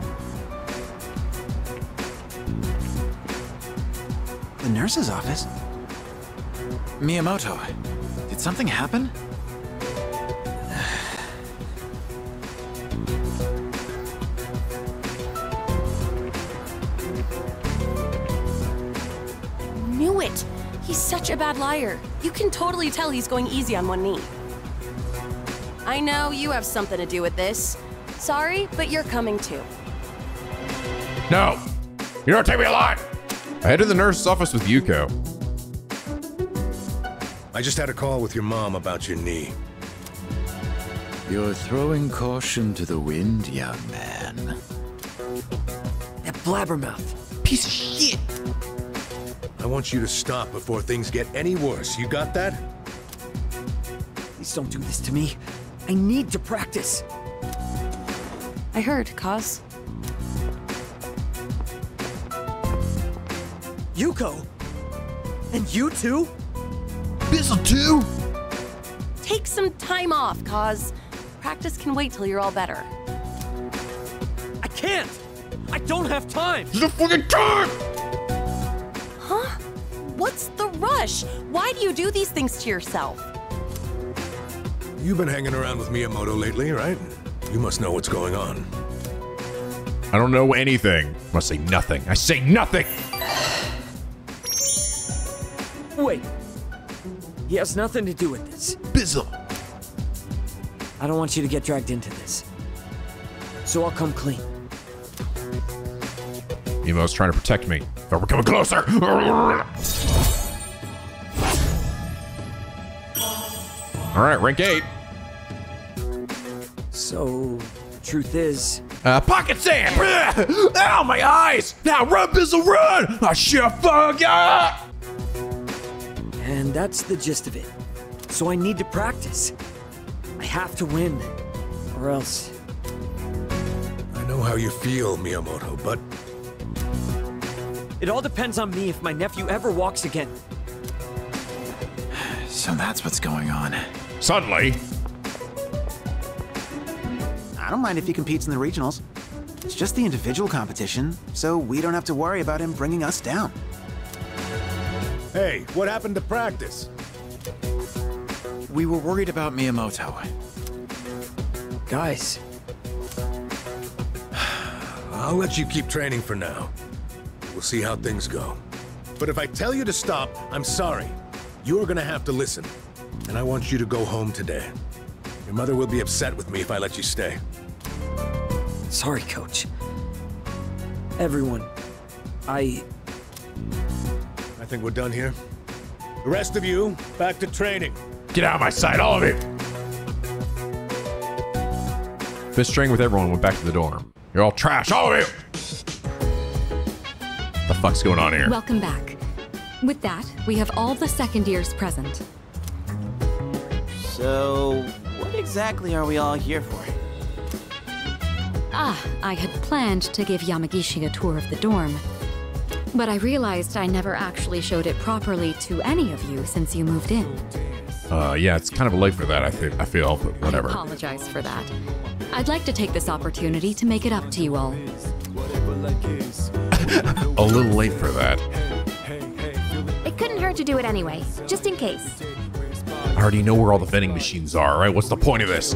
The nurse's office? Miyamoto, did something happen? He's such a bad liar. You can totally tell he's going easy on one knee. I know you have something to do with this. Sorry, but you're coming too. No. You don't take me alive. I head to the nurse's office with Yuko. I just had a call with your mom about your knee. You're throwing caution to the wind, young man. That blabbermouth. Piece of shit. I want you to stop before things get any worse. You got that? Please don't do this to me. I need to practice. I heard, Kaz. Yuko? And you too? Bizzle too? Take some time off, Kaz. Practice can wait till you're all better. I can't! I don't have time! This is a fucking time. Huh? What's the rush? Why do you do these things to yourself? You've been hanging around with Miyamoto lately, right? You must know what's going on. I don't know anything. I must say nothing. I say nothing. Wait. He has nothing to do with this. Bizzle. I don't want you to get dragged into this. So I'll come clean. Nemo's trying to protect me. But we're coming closer. All right, rank eight. So, truth is, Uh, pocket sand! Ow, my eyes! Now run, Bizzle, run! I sure fuck ya! and that's the gist of it. So I need to practice. I have to win, or else. I know how you feel, Miyamoto, but It all depends on me if my nephew ever walks again. So that's what's going on. Suddenly, I don't mind if he competes in the regionals. It's just the individual competition, so we don't have to worry about him bringing us down. hey, what happened to practice? We were worried about Miyamoto. Guys, I'll let you keep training for now. We'll see how things go. But if I tell you to stop, I'm sorry. You're gonna have to listen. And I want you to go home today. Your mother will be upset with me if I let you stay. sorry, coach. Everyone, I. I think we're done here. The rest of you, back to training. get out of my sight, all of you. Fist string with everyone went back to the dorm. You're all trash, all of you. The fuck's going on here? Welcome back. With that, we have all the second years present. So, what exactly are we all here for? Ah, I had planned to give Yamagishi a tour of the dorm. But I realized I never actually showed it properly to any of you since you moved in. Uh, yeah, it's kind of late for that. I think. I feel, but I whatever. apologize for that. I'd like to take this opportunity to make it up to you all. A little late for that. It couldn't hurt to do it anyway, just in case. I already know where all the vending machines are. Right? What's the point of this?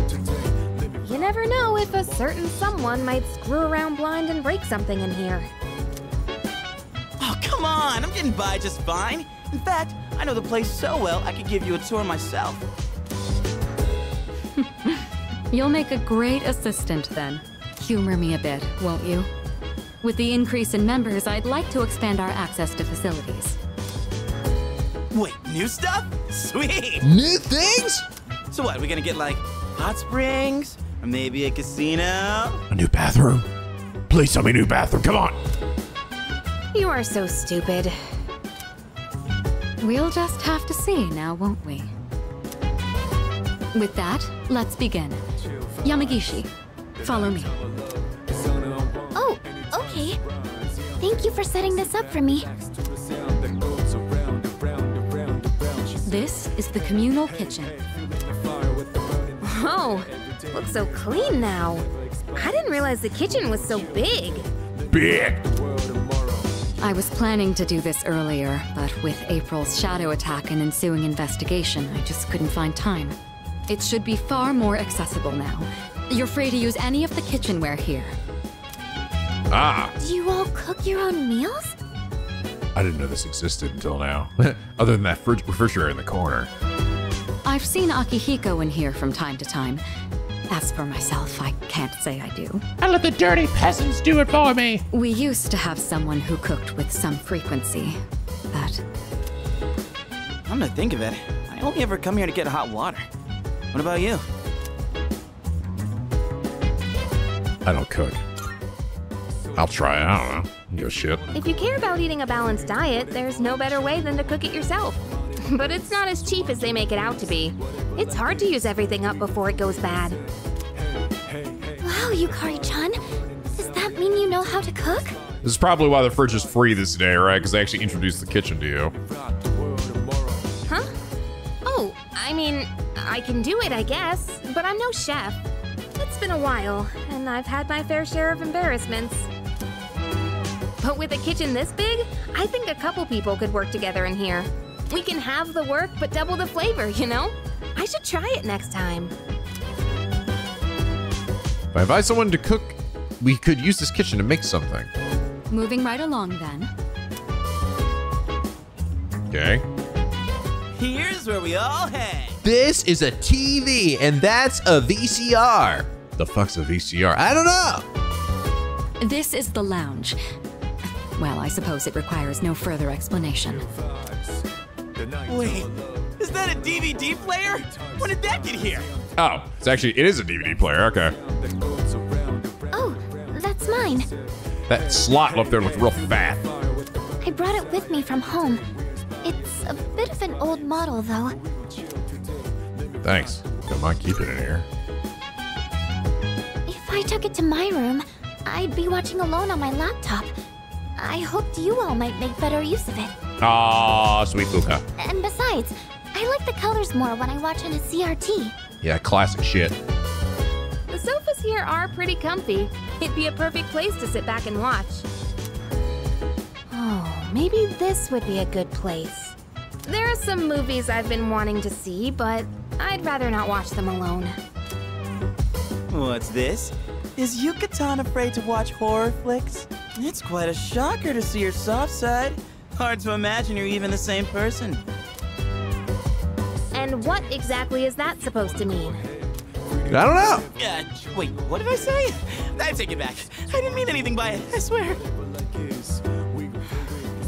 You never know if a certain someone might screw around blind and break something in here. Oh, come on! I'm getting by just fine. In fact, I know the place so well, I could give you a tour myself. You'll make a great assistant then. Humor me a bit, won't you? With the increase in members, I'd like to expand our access to facilities. Wait, new stuff? Sweet! New things? So what, are we gonna get like hot springs? Or maybe a casino? A new bathroom? Please tell me new bathroom. Come on. You are so stupid. We'll just have to see now, won't we? With that, let's begin. Yamagishi, follow me. Oh, okay. Thank you for setting this up for me. This is the communal kitchen. Oh, looks so clean now. I didn't realize the kitchen was so big. Big. I was planning to do this earlier, but with April's shadow attack and ensuing investigation, I just couldn't find time. It should be far more accessible now. You're free to use any of the kitchenware here. Ah, Do you all cook your own meals? I didn't know this existed until now. Other than that fridge refrigerator in the corner. I've seen Akihiko in here from time to time. As for myself, I can't say I do. I let the dirty peasants do it for me. We used to have someone who cooked with some frequency, but I'm gonna think of it. I only ever come here to get hot water. What about you? I don't cook. I'll try. I don't know. Give a shit. If you care about eating a balanced diet, there's no better way than to cook it yourself. But it's not as cheap as they make it out to be. It's hard to use everything up before it goes bad. Wow, Yukari-chan. Does that mean you know how to cook? This is probably why the fridge is free this day, right? Because they actually introduced the kitchen to you. Huh? Oh, I mean, I can do it, I guess, but I'm no chef. It's been a while, and I've had my fair share of embarrassments. But with a kitchen this big, I think a couple people could work together in here. We can have the work, but double the flavor, you know? I should try it next time. If I invite someone to cook, we could use this kitchen to make something. moving right along then. Okay. Here's where we all hang. This is a TV, and that's a VCR. The fuck's a VCR? I don't know. This is the lounge. Well, I suppose it requires no further explanation. Wait, is that a DVD player? When did that get here? Oh, it's actually, it is a DVD player. Okay. Oh, that's mine. That slot up there looks real fat. I brought it with me from home. It's a bit of an old model, though. Thanks. Don't mind keeping it here. If I took it to my room, I'd be watching alone on my laptop. I hoped you all might make better use of it. Aw, sweet Luca. And besides, I like the colors more when I watch on a CRT. Yeah, classic shit. The sofas here are pretty comfy. It'd be a perfect place to sit back and watch. Oh, maybe this would be a good place. There are some movies I've been wanting to see, but I'd rather not watch them alone. What's this? Is Yuka-tan afraid to watch horror flicks? It's quite a shocker to see your soft side. Hard to imagine you're even the same person. And what exactly is that supposed to mean? I don't know. Uh, wait, what did I say? I take it back. I didn't mean anything by it, I swear.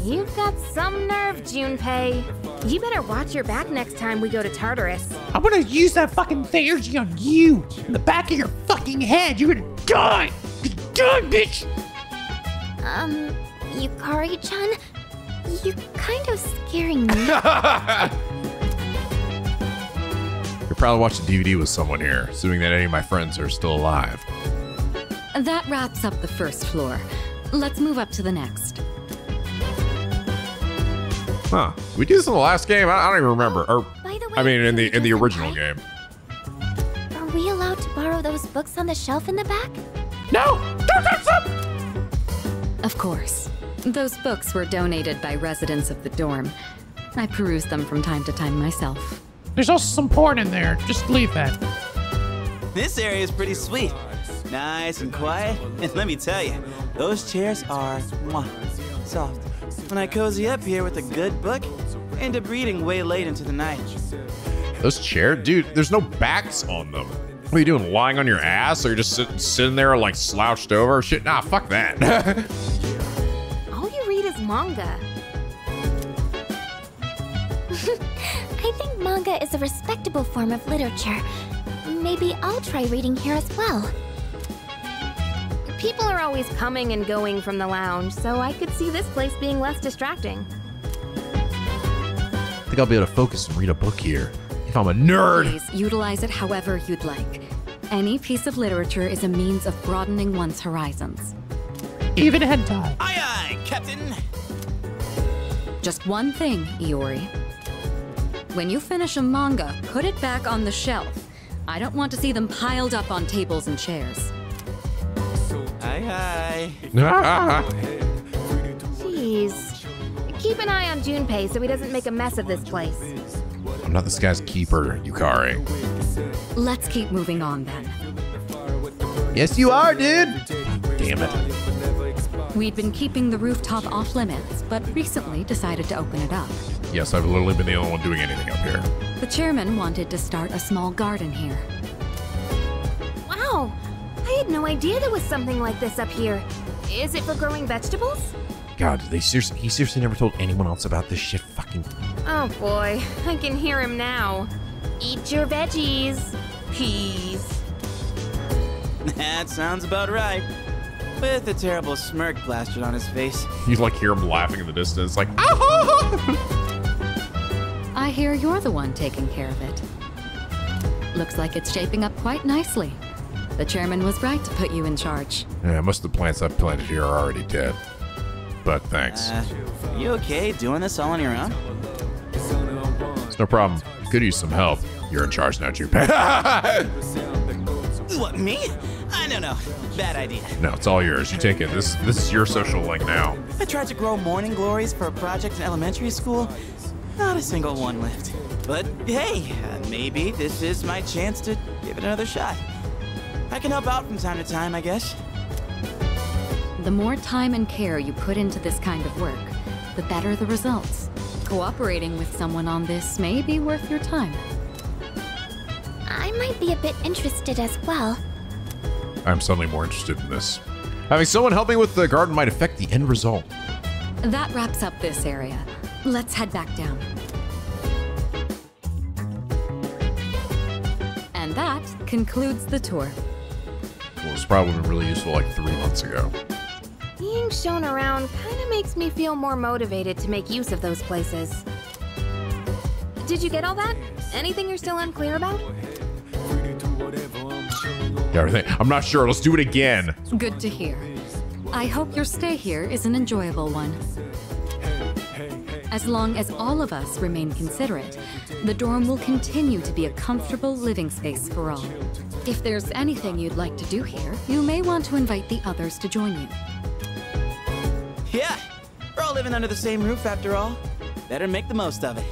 You've got some nerve, Junpei. You better watch your back next time we go to Tartarus. I'm gonna use that fucking theurgy on you in the back of your fucking head. You're gonna die. You're gonna die, bitch. Um, Yukari-chan, you're kind of scaring me. You're probably watching DVD with someone here, assuming that any of my friends are still alive. That wraps up the first floor. Let's move up to the next. Huh. We did this in the last game? I, I don't even remember. Or, By the way, I mean, in the in the Junpei, original game. Are we allowed to borrow those books on the shelf in the back? No! Don't touch them! Of course. Those books were donated by residents of the dorm. I peruse them from time to time myself. There's also some porn in there. Just leave that. This area is pretty sweet. Nice and quiet. And let me tell you, those chairs are mwah, soft. When I cozy up here with a good book, I end up reading way late into the night. Those chairs, dude, there's no backs on them. What are you doing? Lying on your ass, or you're just sitting, sitting there like slouched over? Shit, nah, fuck that. All you read is manga. I think manga is a respectable form of literature. Maybe I'll try reading here as well. People are always coming and going from the lounge, so I could see this place being less distracting. I think I'll be able to focus and read a book here. If I'm a nerd. Please utilize it however you'd like. Any piece of literature is a means of broadening one's horizons. Even hentai. Aye aye, Captain! Just one thing, Iori. When you finish a manga, put it back on the shelf. I don't want to see them piled up on tables and chairs. Aye aye. Jeez. Keep an eye on Junpei so he doesn't make a mess of this place. I'm not this guy's keeper, Yukari. Let's keep moving on then. Yes, you are, dude. Damn it. We'd been keeping the rooftop off limits, but recently decided to open it up. Yes, I've literally been the only one doing anything up here. The chairman wanted to start a small garden here. Wow! I had no idea there was something like this up here. Is it for growing vegetables? God, they seriously, he seriously never told anyone else about this shit. Fucking. Oh boy, I can hear him now. Eat your veggies. Peas. That sounds about right. With a terrible smirk plastered on his face. You like hear him laughing in the distance, like, I hear you're the one taking care of it. Looks like it's shaping up quite nicely. The chairman was right to put you in charge. yeah, most of the plants I've planted here are already dead. But thanks. Uh, you okay doing this all on your own? It's no problem. Could use some help. You're in charge now, Junpei. What, me? I don't know. Bad idea. no, it's all yours. You take it. This this is your social link now. I tried to grow morning glories for a project in elementary school. Not a single one lived. But hey, uh, maybe this is my chance to give it another shot. I can help out from time to time, I guess. The more time and care you put into this kind of work, the better the results. Cooperating with someone on this may be worth your time. I might be a bit interested as well. I'm suddenly more interested in this. Having someone help me with the garden might affect the end result. That wraps up this area. Let's head back down. And that concludes the tour. Well, this probably would have been really useful like three months ago. Being shown around kind of makes me feel more motivated to make use of those places. Did you get all that? Anything you're still unclear about? Everything. I'm not sure. Let's do it again. Good to hear. I hope your stay here is an enjoyable one. As long as all of us remain considerate, the dorm will continue to be a comfortable living space for all. If there's anything you'd like to do here, you may want to invite the others to join you. Yeah, we're all living under the same roof after all. Better make the most of it.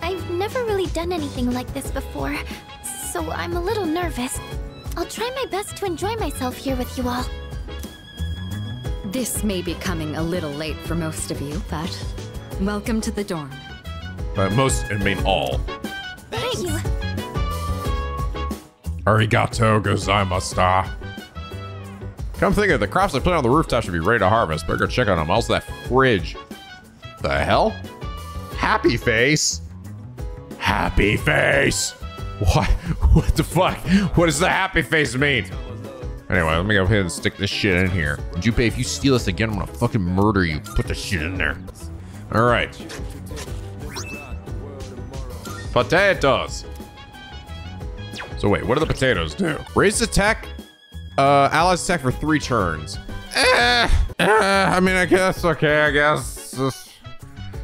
I've never really done anything like this before, so I'm a little nervous. I'll try my best to enjoy myself here with you all. This may be coming a little late for most of you, but welcome to the dorm. But most, I mean all. Thank you. Arigato gozaimashita. Come think of it, the crops I plant on the rooftop should be ready to harvest. Better go check on them. Also, that fridge. The hell? Happy face? Happy face? What? What the fuck? What does the happy face mean? Anyway, let me go ahead and stick this shit in here. Junpei, if you steal this again, I'm gonna fucking murder you. Put the shit in there. All right. Potatoes. So wait, what do the potatoes do? Raise attack, uh, allies attack for three turns. Eh, eh, I mean, I guess, okay, I guess. This,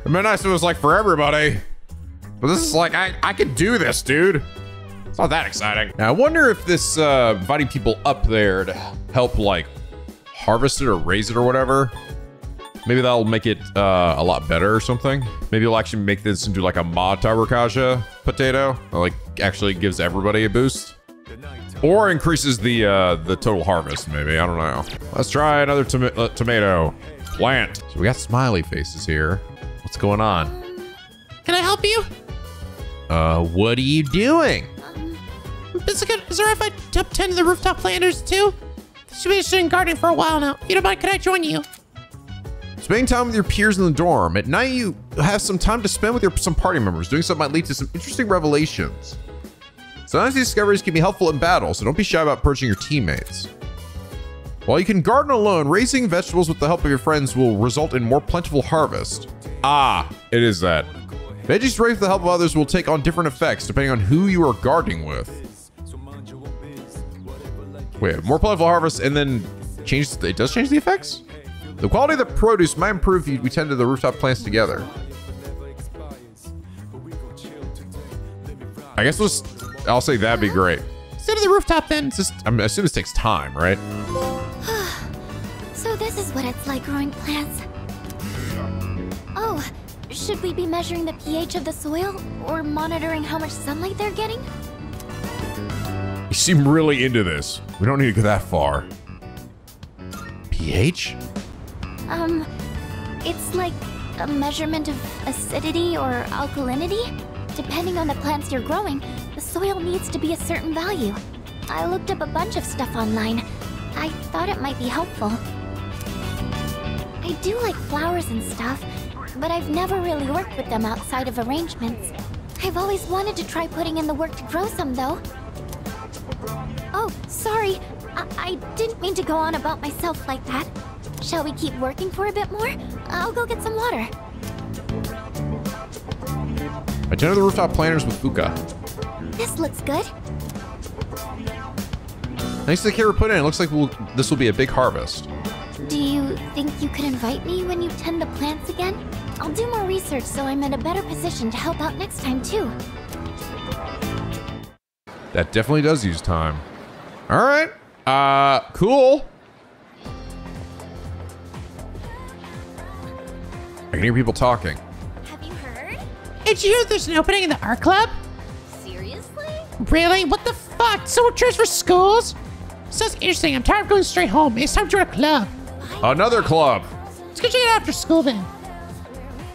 it'd be nice it was like for everybody. But this is like, I, I could do this, dude. It's not that exciting. Now, I wonder if this, uh, inviting people up there to help, like, harvest it or raise it or whatever. Maybe that'll make it uh, a lot better or something. Maybe it'll actually make this into like a Matarukaja potato. Like actually gives everybody a boost. Or increases the uh, the total harvest, maybe. I don't know. Let's try another tom uh, tomato plant. So we got smiley faces here. What's going on? Can I help you? Uh, what are you doing? Is it, good, is it alright if I top 10 to the rooftop planters too? Should be in gardening for a while now. If you don't mind, could I join you? Spending time with your peers in the dorm. At night, you have some time to spend with your some party members. Doing so might lead to some interesting revelations. Sometimes these discoveries can be helpful in battle, so don't be shy about approaching your teammates. While you can garden alone, raising vegetables with the help of your friends will result in more plentiful harvest. Ah, it is that. Veggies raised with the help of others will take on different effects depending on who you are gardening with. Wait, more plentiful harvest and then change. It does change the effects. The quality of the produce might improve if we tend to the rooftop plants together. I guess let's. I'll say that'd be great. Instead of the rooftop, then. It's just. I'm I assume this takes time, right? So this is what it's like growing plants. Oh, should we be measuring the pH of the soil or monitoring how much sunlight they're getting? You seem really into this. We don't need to go that far. pH? Um, it's like a measurement of acidity or alkalinity. Depending on the plants you're growing, the soil needs to be a certain value. I looked up a bunch of stuff online. I thought it might be helpful. I do like flowers and stuff, but I've never really worked with them outside of arrangements. I've always wanted to try putting in the work to grow some, though. Oh, sorry. I, I didn't mean to go on about myself like that. Shall we keep working for a bit more? I'll go get some water. I tend to the rooftop planters with Fuuka. This looks good. Thanks to the care we put in, it looks like we'll, this will be a big harvest. Do you think you could invite me when you tend the plants again? I'll do more research so I'm in a better position to help out next time, too. That definitely does use time. All right. Uh, cool. I can hear people talking. Have you heard? Did you hear there's an opening in the art club? Seriously? Really? What the fuck? Someone transfer schools? Sounds interesting. I'm tired of going straight home. It's time to join a club. Another club. Let's go check it out after school then.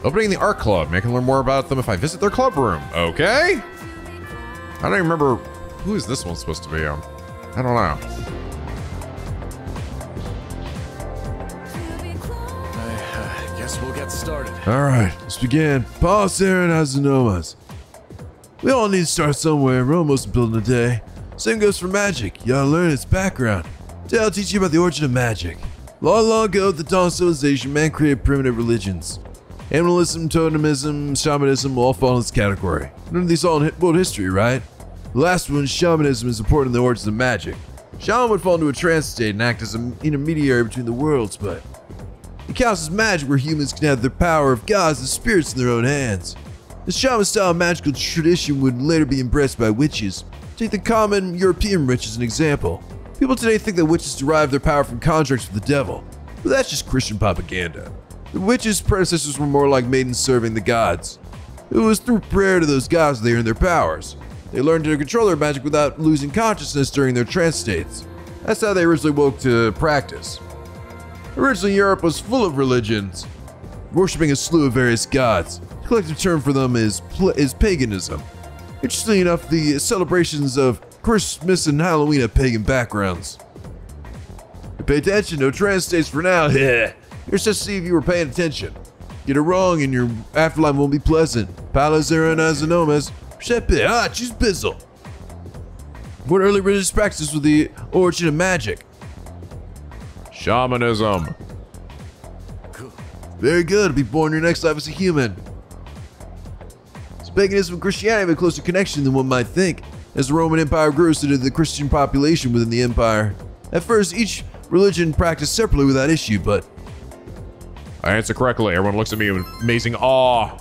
Opening the art club. I can learn more about them if I visit their club room. Okay. I don't even remember who is this one supposed to be on. I don't know. I uh, guess we'll get started. All right, let's begin. Paul, Saren has the Azunomas. We all need to start somewhere. We're almost building a day. Same goes for magic. You gotta learn its background. Today I'll teach you about the origin of magic. Long, long ago, the dawn of civilization, man created primitive religions. Animalism, totemism, shamanism all fall in this category. None of these all in world history, right? The last one, shamanism, is important in the origins of magic. Shaman would fall into a trance state and act as an intermediary between the worlds, but it counts as magic where humans can have the power of gods and spirits in their own hands. This shaman style magical tradition would later be embraced by witches. Take the common European witch as an example. People today think that witches derive their power from contracts with the devil, but that's just Christian propaganda. The witches' predecessors were more like maidens serving the gods. It was through prayer to those gods they earned their powers. They learned to control their magic without losing consciousness during their trance states. That's how they originally woke to practice. Originally, Europe was full of religions, worshipping a slew of various gods. Collective term for them is, is paganism. Interestingly enough, the celebrations of Christmas and Halloween have pagan backgrounds. Pay attention, no trance states for now. Here's just to see if you were paying attention. Get it wrong and your afterlife won't be pleasant. Palazera and Azanomas. Shepe, ah, choose Bizzle. What early religious practices with the origin of magic? Shamanism. Very good. Be born your next life as a human. Paganism and Christianity have a closer connection than one might think. As the Roman Empire grew, so did the Christian population within the empire. At first, each religion practiced separately without issue, but I answer correctly. Everyone looks at me with amazing awe.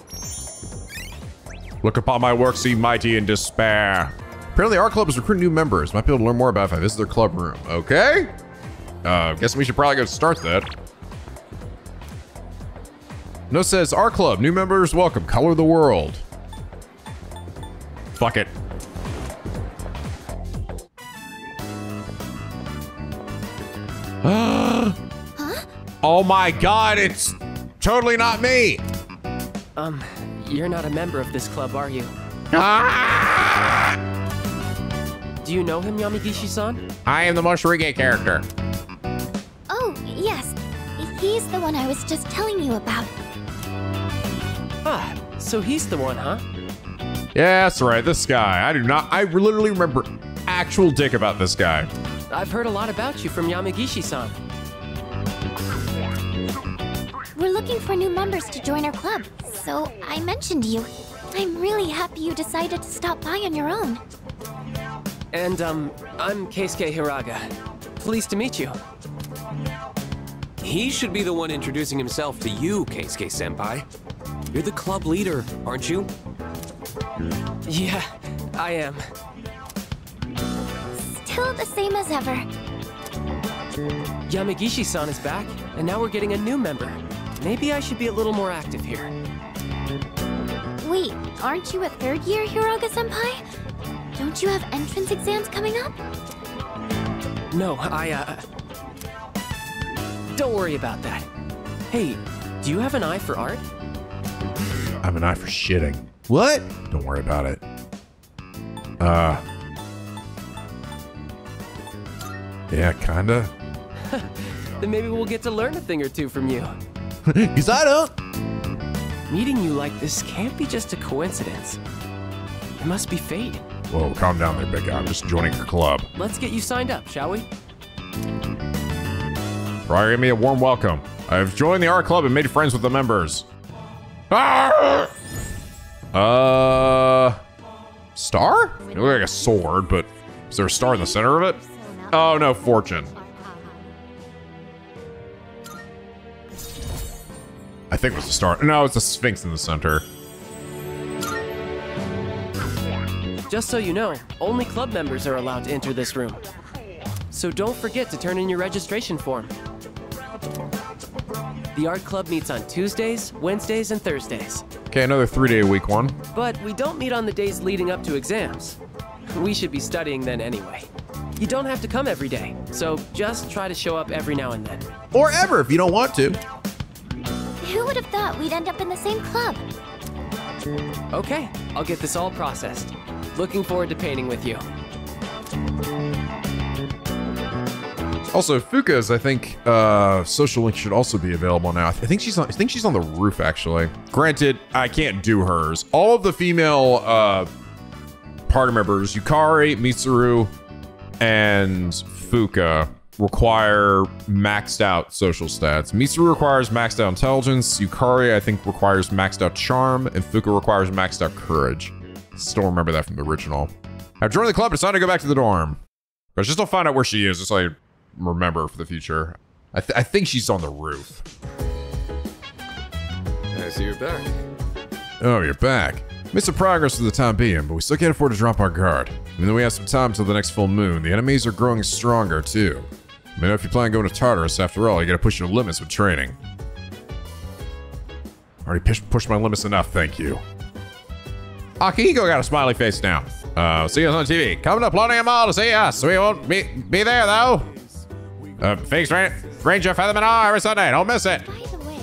Look upon my work, see mighty in despair. Apparently, our club is recruiting new members. Might be able to learn more about if I visit their club room. Okay. Uh, guess we should probably go start that. No says our club. New members welcome. Color the world. Fuck it. Oh my god, it's totally not me. Um, you're not a member of this club, are you? Do you know him, Yamagishi-san? I am the Moshirige character. Oh, yes. He's the one I was just telling you about. Ah, so he's the one, huh? Yeah, that's right. This guy. I do not. I literally remember actual dick about this guy. I've heard a lot about you from Yamagishi-san. We're looking for new members to join our club, so I mentioned you. I'm really happy you decided to stop by on your own. And, um, I'm Keisuke Hiraga. Pleased to meet you. He should be the one introducing himself to you, Keisuke Senpai. You're the club leader, aren't you? Yeah, I am. Still the same as ever. Yamagishi-san is back, and now we're getting a new member. Maybe I should be a little more active here. Wait, aren't you a third year Hiraga-senpai? Don't you have entrance exams coming up? No, I, uh... Don't worry about that. Hey, do you have an eye for art? I have an eye for shitting. What? Don't worry about it. Uh. Yeah, kinda. Then maybe we'll get to learn a thing or two from you. Because I don't. Meeting you like this can't be just a coincidence. It must be fate. Whoa, calm down there, big guy. I'm just joining your club. Let's get you signed up, shall we? Briar, give me a warm welcome. I've joined the art club and made friends with the members. Ah! Uh, star? It looks like a sword, but is there a star in the center of it? Oh no, fortune. I think it was a star. No, it's a sphinx in the center. Just so you know, only club members are allowed to enter this room. So don't forget to turn in your registration form. The art club meets on Tuesdays, Wednesdays, and Thursdays. Okay, another three-day week one. But we don't meet on the days leading up to exams. We should be studying then anyway. You don't have to come every day, so just try to show up every now and then. Or ever if you don't want to. Who would have thought we'd end up in the same club? Okay, I'll get this all processed. Looking forward to painting with you. Also, Fuuka's, I think, uh, social link should also be available now. I think she's on. I think she's on the roof actually. Granted, I can't do hers. All of the female uh, party members, Yukari, Mitsuru, and Fuuka, require maxed out social stats. Mitsuru requires maxed out intelligence. Yukari, I think, requires maxed out charm, and Fuuka requires maxed out courage. Still remember that from the original. I've joined the club. Time to go back to the dorm. But just to find out where she is, It's I remember for the future. I, th- I think she's on the roof. I see you're back. Oh, you're back. Made some progress for the time being, but we still can't afford to drop our guard. Even though we have some time till the next full moon, the enemies are growing stronger too. I mean, if you plan on going to Tartarus, after all, you gotta push your limits with training. Already push- pushed my limits enough, thank you. Akihiko got a smiley face now. Uh, see us on TV. Coming up, to Paulownia Mall to see us. We won't be, be there, though. Uh, Phoenix Ra- Ranger Featherman R every Sunday. Don't miss it. By the way,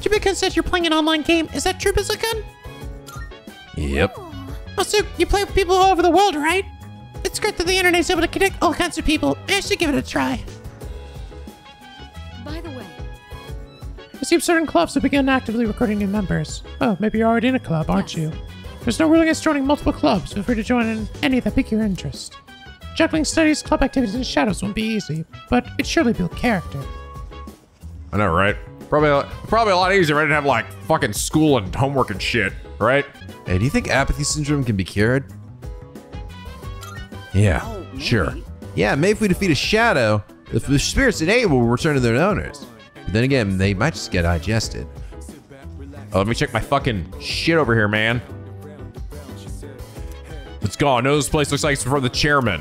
Jimika said you're playing an online game. Is that true, Bizzle-kun? Yep. Oh, so you play with people all over the world, right? It's great that the internet's able to connect all kinds of people. I should give it a try. By the way, It seems certain clubs have begun actively recruiting new members. Oh, maybe you're already in a club, aren't you? There's no rule against joining multiple clubs. Feel free to join in any that pique your interest. Juggling studies, club activities, and shadows won't be easy, but it surely build character. I know, right? Probably, a- probably a lot easier. I didn't have like fucking school and homework and shit, right? Hey, do you think apathy syndrome can be cured? Yeah, oh, sure. Yeah, maybe if we defeat a shadow, if the spirits in A will return to their owners. But then again, they might just get digested. Oh, let me check my fucking shit over here, man. Let's go. I know this place looks like it's for the chairman.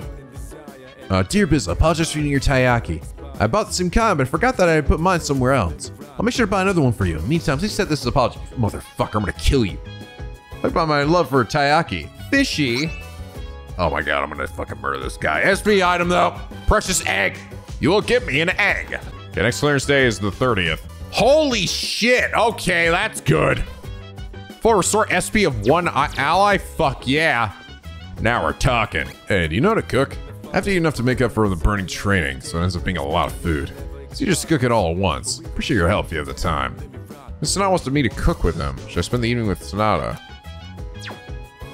Uh, dear Biz, apologize for eating your taiyaki. I bought the same kind, but forgot that I had put mine somewhere else. I'll make sure to buy another one for you. Meantime, please set this as apology. Motherfucker, I'm gonna kill you. What about my love for taiyaki? Fishy. Oh my god, I'm gonna fucking murder this guy. SP item though. Precious egg. You will give me an egg. Okay, next clearance day is the 30th. Holy shit. Okay, that's good. Full restore SP of one ally? Fuck yeah. Now we're talking. Hey, do you know how to cook? I have to eat enough to make up for the burning training, so it ends up being a lot of food. So you just cook it all at once. Appreciate your help if you have the time. Miss Sanada wants me to cook with them. Should I spend the evening with Sanada?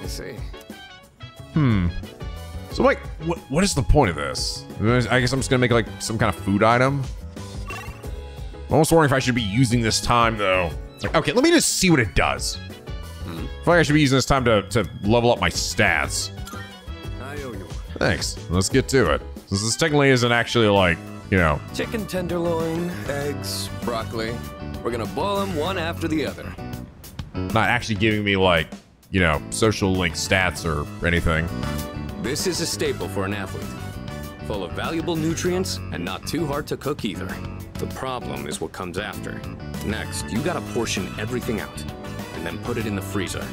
I see. Hmm. So like, what what is the point of this? I guess I'm just gonna make like some kind of food item. I'm almost wondering if I should be using this time though. Like, okay, let me just see what it does. I feel like I should be using this time to, to level up my stats. I owe you. Thanks. Let's get to it. Since this technically isn't actually like, you know, Chicken tenderloin, eggs, broccoli. We're gonna boil them one after the other. not actually giving me like, you know, social link stats or anything. This is a staple for an athlete. Full of valuable nutrients and not too hard to cook either. The problem is what comes after. Next, you gotta portion everything out and then put it in the freezer.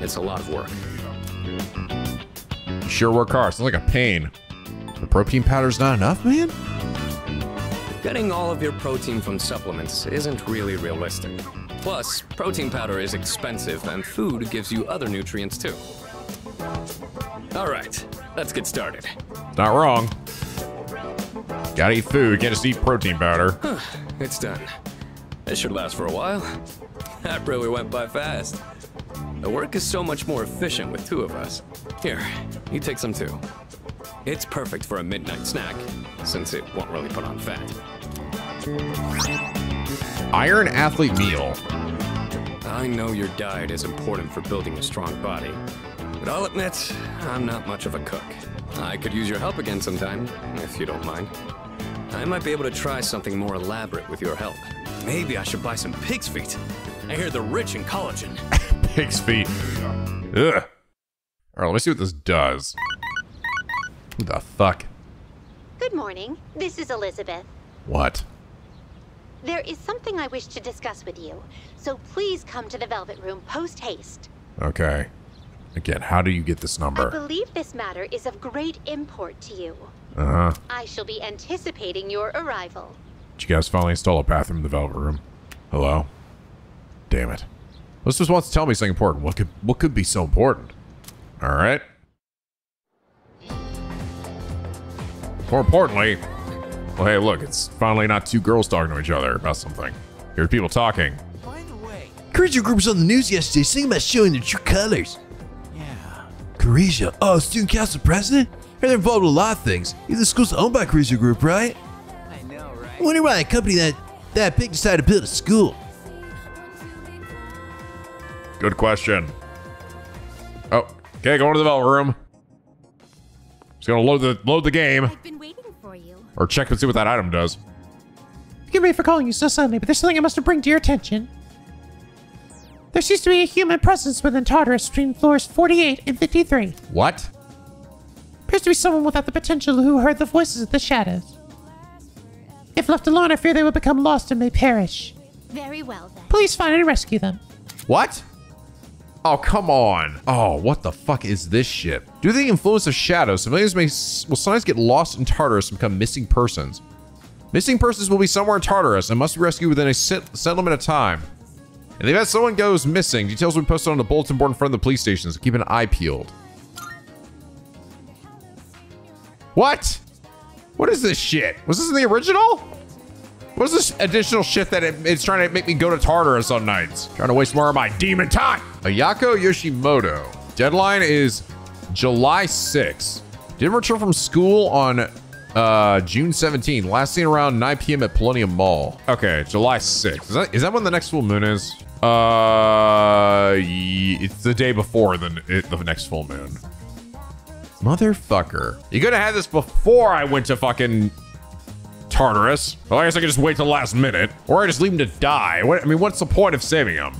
It's a lot of work. You sure work hard. Sounds like a pain. The protein powder's not enough, man? Getting all of your protein from supplements isn't really realistic. Plus, protein powder is expensive and food gives you other nutrients too. All right, let's get started. Not wrong. Gotta eat food, can't just eat protein powder. It's done. This should last for a while. That really went by fast. The work is so much more efficient with two of us. Here, you take some too. It's perfect for a midnight snack, since it won't really put on fat. Iron Athlete Meal. I know your diet is important for building a strong body, but I'll admit, I'm not much of a cook. I could use your help again sometime, if you don't mind. I might be able to try something more elaborate with your help. Maybe I should buy some pig's feet. I hear they're rich in collagen. Feet. Ugh. Alright, let me see what this does. Who the fuck? Good morning. This is Elizabeth. What? There is something I wish to discuss with you, so please come to the Velvet Room post haste. Okay. Again, how do you get this number? I believe this matter is of great import to you. Uh huh. I shall be anticipating your arrival. Did you guys finally install a bathroom in the Velvet Room? Hello? Damn it. This just wants to tell me something important. What could what could be so important? Alright. More importantly, Well, hey, look, it's finally not two girls talking to each other about something. Here's people talking. Kirijo group was on the news yesterday singing about showing their true colors. Yeah. Kirijo? Oh, student council president? Hey, they're involved with a lot of things. Either the school's owned by Kirijo Group, right? I know, right? I wonder why a company that that big decided to build a school. Good question. Oh, okay, go into the development room. Just gonna load the load the game. I've been waiting for you. Or check and see what that item does. Forgive me for calling you so suddenly, but there's something I must bring to your attention. There seems to be a human presence within Tartarus between floors 48 and 53. What? Appears to be someone without the potential who heard the voices of the shadows. If left alone, I fear they will become lost and may perish. Very well then. Please find and rescue them. What? Oh, come on. Oh, what the fuck is this shit? Due to the influence of shadows, civilians may will sometimes get lost in Tartarus and become missing persons. Missing persons will be somewhere in Tartarus and must be rescued within a set, set of time. In the event someone goes missing, details will be posted on the bulletin board in front of the police station, so keep an eye peeled. What? What is this shit? Was this in the original? What is this additional shit that it, it's trying to make me go to Tartarus on nights? Trying to waste more of my demon time. Ayako Yoshimoto. Deadline is July 6th. Didn't return from school on uh, June 17. Last seen around 9 p.m. at Millennium Mall. Okay, July 6th. Is that, is that when the next full moon is? Uh, it's the day before the, the next full moon. Motherfucker. You could have had this before I went to fucking Tartarus. Well, I guess I could just wait till the last minute. Or I just leave him to die. What, I mean, what's the point of saving him?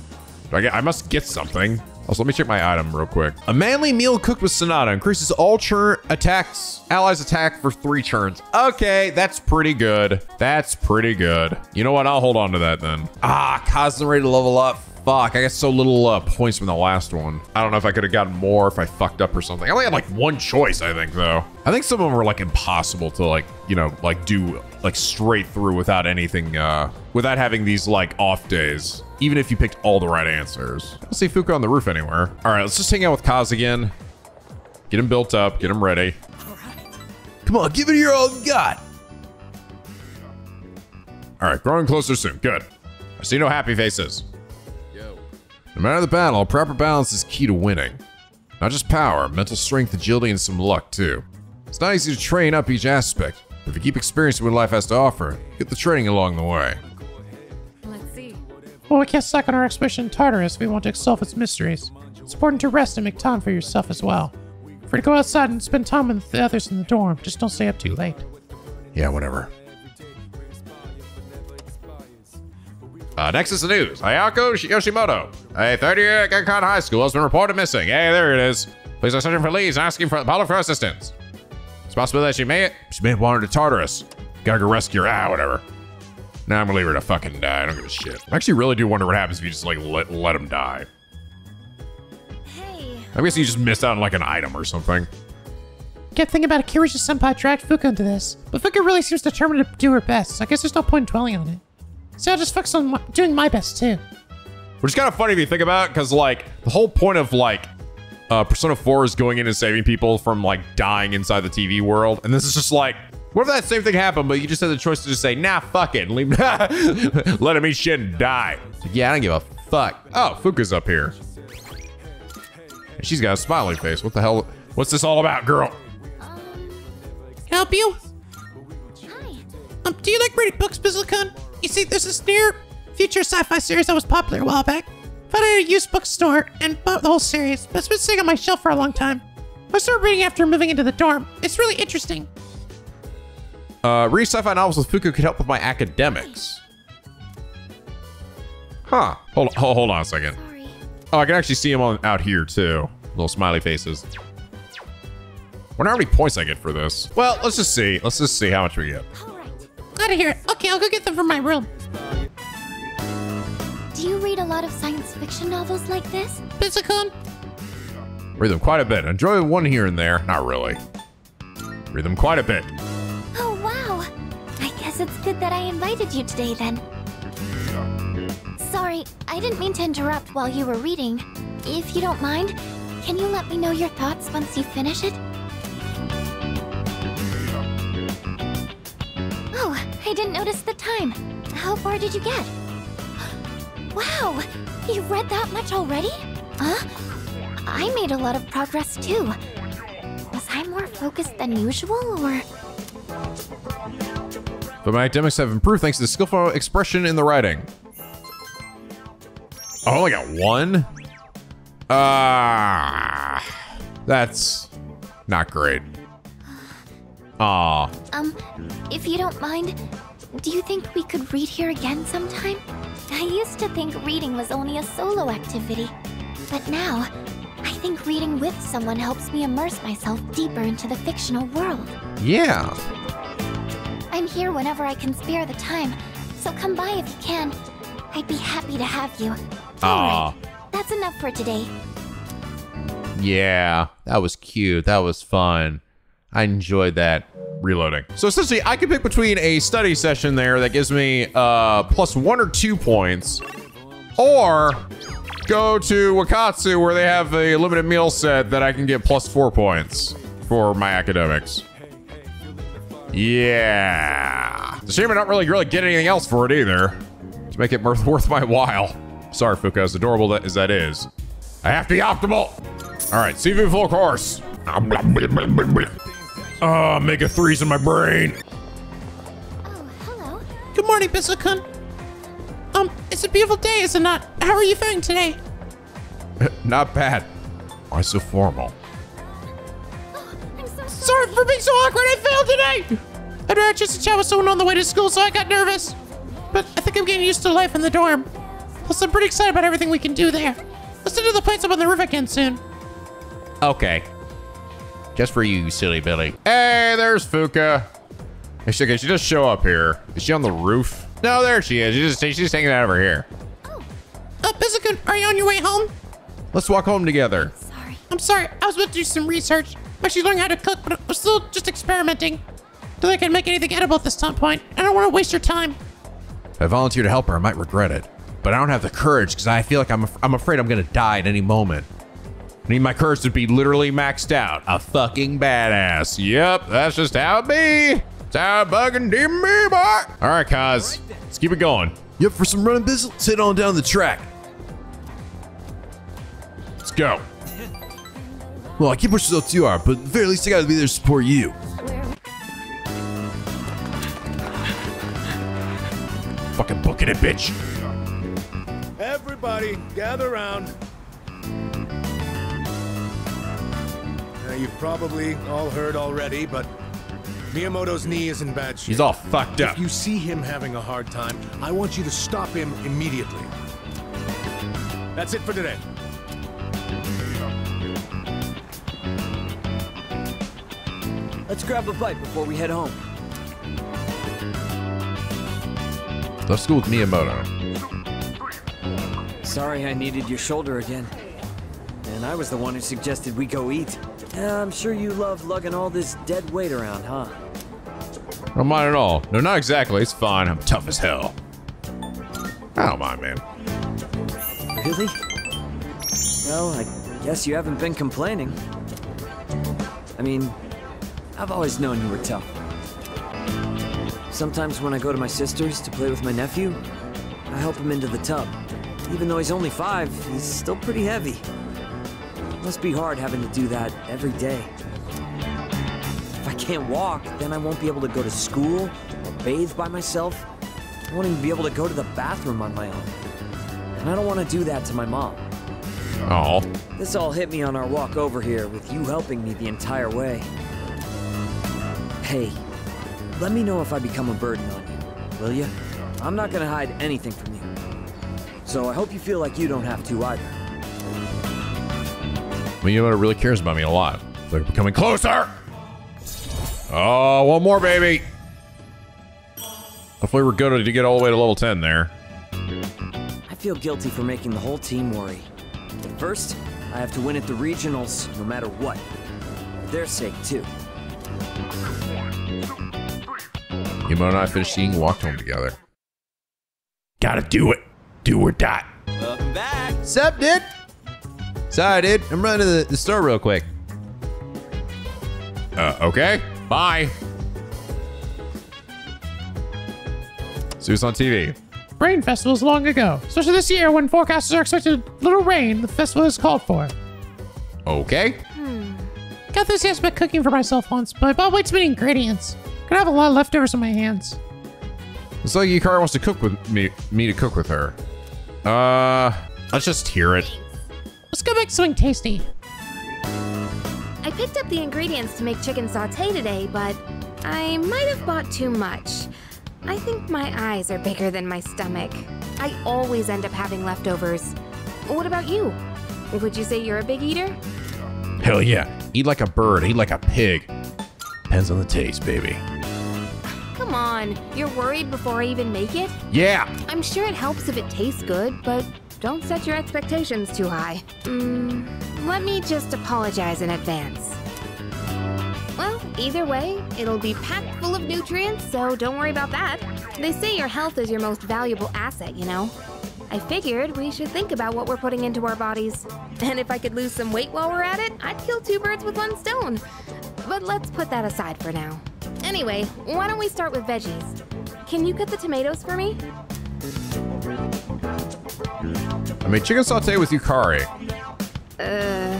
I, get, I must get something. Also, let me check my item real quick. A manly meal cooked with Sanada increases all turn attacks, allies attack for three turns. Okay, that's pretty good. That's pretty good. You know what? I'll hold on to that then. Ah, Cosmo ready to level up. Fuck, I got so little uh, points from the last one. I don't know if I could have gotten more if I fucked up or something. I only had like one choice, I think, though. I think some of them were like impossible to like, you know, like do like straight through without anything, uh, without having these like off days. Even if you picked all the right answers. I don't see Fuuka on the roof anywhere. All right, let's just hang out with Kaz again. Get him built up, get him ready. Come on, give it your all you got. All right, growing closer soon. Good. I see no happy faces. No matter the battle, proper balance is key to winning. Not just power, mental strength, agility, and some luck, too. It's not easy to train up each aspect, but if you keep experiencing what life has to offer, get the training along the way. Let's see. Well, we can't suck on our expedition in Tartarus if we want to solve its mysteries. It's important to rest and make time for yourself as well. Free to go outside and spend time with the others in the dorm. Just don't stay up too late. Yeah, whatever. Uh, next is the news. Ayako Yoshimoto, a 30-year Gekkoukan High School, has been reported missing. Hey, there it is. Police are searching for leads and asking for the public for assistance. It's possible that she may she may have wandered to Tartarus. Gotta go rescue her. Ah, whatever. Now I'm gonna leave her to fucking die. I don't give a shit. I actually really do wonder what happens if you just like let let him die. Hey. I guess you just missed out on like an item or something. Kept thinking about Kirijo Senpai dragged Fuuka into this, but Fuuka really seems determined to do her best, so I guess there's no point in dwelling on it. So I'll just focus on my, doing my best too. Which is kind of funny if you think about it, because like the whole point of like uh, Persona 4 is going in and saving people from like dying inside the TV world, and this is just like, what if that same thing happened, but you just had the choice to just say, nah, fuck it, leave, let him eat shit and die. Yeah, I don't give a fuck. Oh, Fuuka's up here. She's got a smiley face. What the hell? What's this all about, girl? Help you? Hi. Um, do you like reading books, Bizzle-kun? You see, there's this near future sci-fi series that was popular a while back. Found it at a used bookstore and bought the whole series, but it's been sitting on my shelf for a long time. I started reading after moving into the dorm. It's really interesting. Uh, read sci-fi novels with Fuuka could help with my academics. Huh. Hold, hold, hold on a second. Oh, I can actually see him on out here too. Little smiley faces. Wonder how many points I get for this. Well, let's just see. Let's just see how much we get. Glad to hear it. Okay, I'll go get them from my room. Do you read a lot of science fiction novels like this? Bizzle-kun? Read them quite a bit. Enjoy one here and there. Not really. Read them quite a bit. Oh, wow. I guess it's good that I invited you today then. Sorry, I didn't mean to interrupt while you were reading. If you don't mind, can you let me know your thoughts once you finish it? Oh, I didn't notice the time. How far did you get? Wow! You read that much already? Huh? I made a lot of progress too. Was I more focused than usual, or...? But my academics have improved thanks to the skillful expression in the writing. Oh, I only got one? Ah, that's not great. Aw. Um, if you don't mind, do you think we could read here again sometime? I used to think reading was only a solo activity, but now, I think reading with someone helps me immerse myself deeper into the fictional world. Yeah. I'm here whenever I can spare the time, so come by if you can. I'd be happy to have you. Aw. That's enough for today. Yeah, that was cute. That was fun. I enjoyed that. Reloading. So essentially, I can pick between a study session there that gives me uh, plus one or two points, or go to Wakatsu where they have a limited meal set that I can get plus four points for my academics. Yeah. It's a shame I don't really really get anything else for it either to make it worth, worth my while. Sorry, Fuuka, as adorable that, as that is. I have to be optimal. All right, CV full course. Oh, mega threes in my brain. Oh, hello. Good morning, Bizzle-kun. Um, it's a beautiful day, is it not? How are you feeling today? Not bad. Why so formal? Oh, I'm so Sorry for being so awkward. I failed today. I had just a chat with someone on the way to school, so I got nervous. But I think I'm getting used to life in the dorm. Plus, I'm pretty excited about everything we can do there. Let's do the place up on the roof again soon. Okay. Just for you, silly Billy. Hey, there's Fuuka. She, she just show up here. Is she on the roof? No, there she is. She's just, she's hanging out over here. Uh, Bizzle-kun, are you on your way home? Let's walk home together. Sorry. I'm sorry. I was about to do some research. I'm actually learning how to cook, but I'm still just experimenting. Don't think I can make anything edible at this time point. I don't want to waste your time. If I volunteer to help her, I might regret it. But I don't have the courage because I feel like I'm, af- I'm afraid I'm going to die at any moment. I need my curse to be literally maxed out. A fucking badass. Yep, that's just how it be. It's how it bugging do me, boy. All right, Kaz. Let's keep it going. Yep, for some running business, let's head on down the track. Let's go. Well, I can't push yourself too hard, but at the very least, I gotta be there to support you. Fucking booking it, bitch. Everybody, gather around. Now, you've probably all heard already, but Miyamoto's knee is in bad shape. He's all fucked up. If you see him having a hard time, I want you to stop him immediately. That's it for today. Let's grab a bite before we head home. Let's go with Miyamoto. Sorry I needed your shoulder again. And I was the one who suggested we go eat. I'm sure you love lugging all this dead weight around, huh? Don't mind at all. No, not exactly. It's fine. I'm tough as hell. I don't mind, man. Really? Well, I guess you haven't been complaining. I mean, I've always known you were tough. Sometimes when I go to my sister's to play with my nephew, I help him into the tub. Even though he's only five, he's still pretty heavy. Must be hard having to do that every day. If I can't walk, then I won't be able to go to school or bathe by myself. I won't even be able to go to the bathroom on my own. And I don't want to do that to my mom. Oh. This all hit me on our walk over here, with you helping me the entire way. Hey, let me know if I become a burden on you, will you? I'm not gonna hide anything from you. So I hope you feel like you don't have to either. Miyamoto really cares about me a lot. They're coming closer. Oh, one more, baby. Hopefully we're good to get all the way to level 10 there. I feel guilty for making the whole team worry. But first, I have to win at the regionals no matter what. For their sake, too. Miyamoto and I finished eating and walked home together. Gotta do it. Do or die. Welcome back. Sup, dude? Sorry, dude. I'm running to the, the store real quick. Uh, okay. Bye. See what's on TV. Rain festivals long ago, especially this year when forecasters are expected little rain. The festival is called for. Okay. Got enthusiastic about cooking for myself once, but I'll wait too many ingredients. Gonna have a lot of leftovers on my hands. It's like Yukari wants to cook with me, me to cook with her. Uh, let's just hear it. Let's go make something tasty. I picked up the ingredients to make chicken sauté today, but I might have bought too much. I think my eyes are bigger than my stomach. I always end up having leftovers. What about you? Would you say you're a big eater? Hell yeah. Eat like a bird, eat like a pig. Depends on the taste, baby. Come on, you're worried before I even make it? Yeah. I'm sure it helps if it tastes good, but don't set your expectations too high. Mm, let me just apologize in advance. Well, either way, it'll be packed full of nutrients, so don't worry about that. They say your health is your most valuable asset, you know. I figured we should think about what we're putting into our bodies. And if I could lose some weight while we're at it, I'd kill two birds with one stone. But let's put that aside for now. Anyway, why don't we start with veggies? Can you cut the tomatoes for me? I made chicken saute with Yukari. Uh.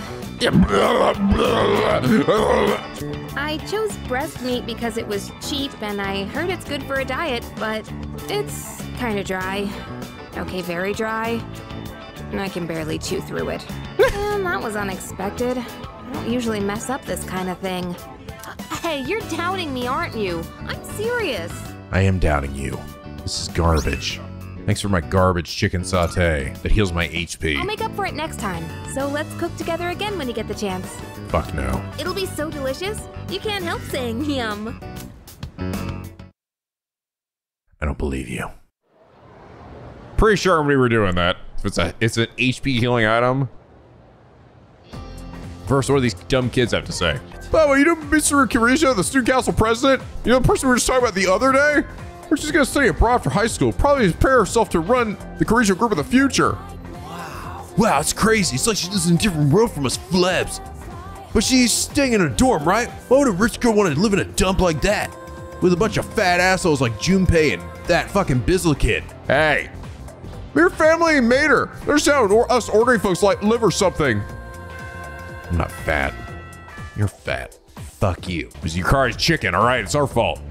I chose breast meat because it was cheap and I heard it's good for a diet, but it's kind of dry. Okay, very dry. And I can barely chew through it. and that was unexpected. I don't usually mess up this kind of thing. Hey, you're doubting me, aren't you? I'm serious. I am doubting you. This is garbage. Thanks for my garbage chicken saute that heals my HP. I'll make up for it next time. So let's cook together again when you get the chance. Fuck no. It'll be so delicious, you can't help saying yum. I don't believe you. Pretty sure we were doing that. If it's a it's an HP healing item. First, what do these dumb kids have to say? By the way, you know Mr. Kirijo, the student council president? You know the person we were just talking about the other day? We're just gonna study abroad for high school. Probably prepare herself to run the Kirijo group of the future. Wow, Wow, it's crazy. It's like she lives in a different world from us flebs. But she's staying in a dorm, right? Why would a rich girl want to live in a dump like that? With a bunch of fat assholes like Junpei and that fucking Bizzle kid. Hey, your family made her. There's down or us ordinary folks like live or something. I'm not fat. You're fat. Fuck you. It was Yukari's chicken, all right? It's our fault.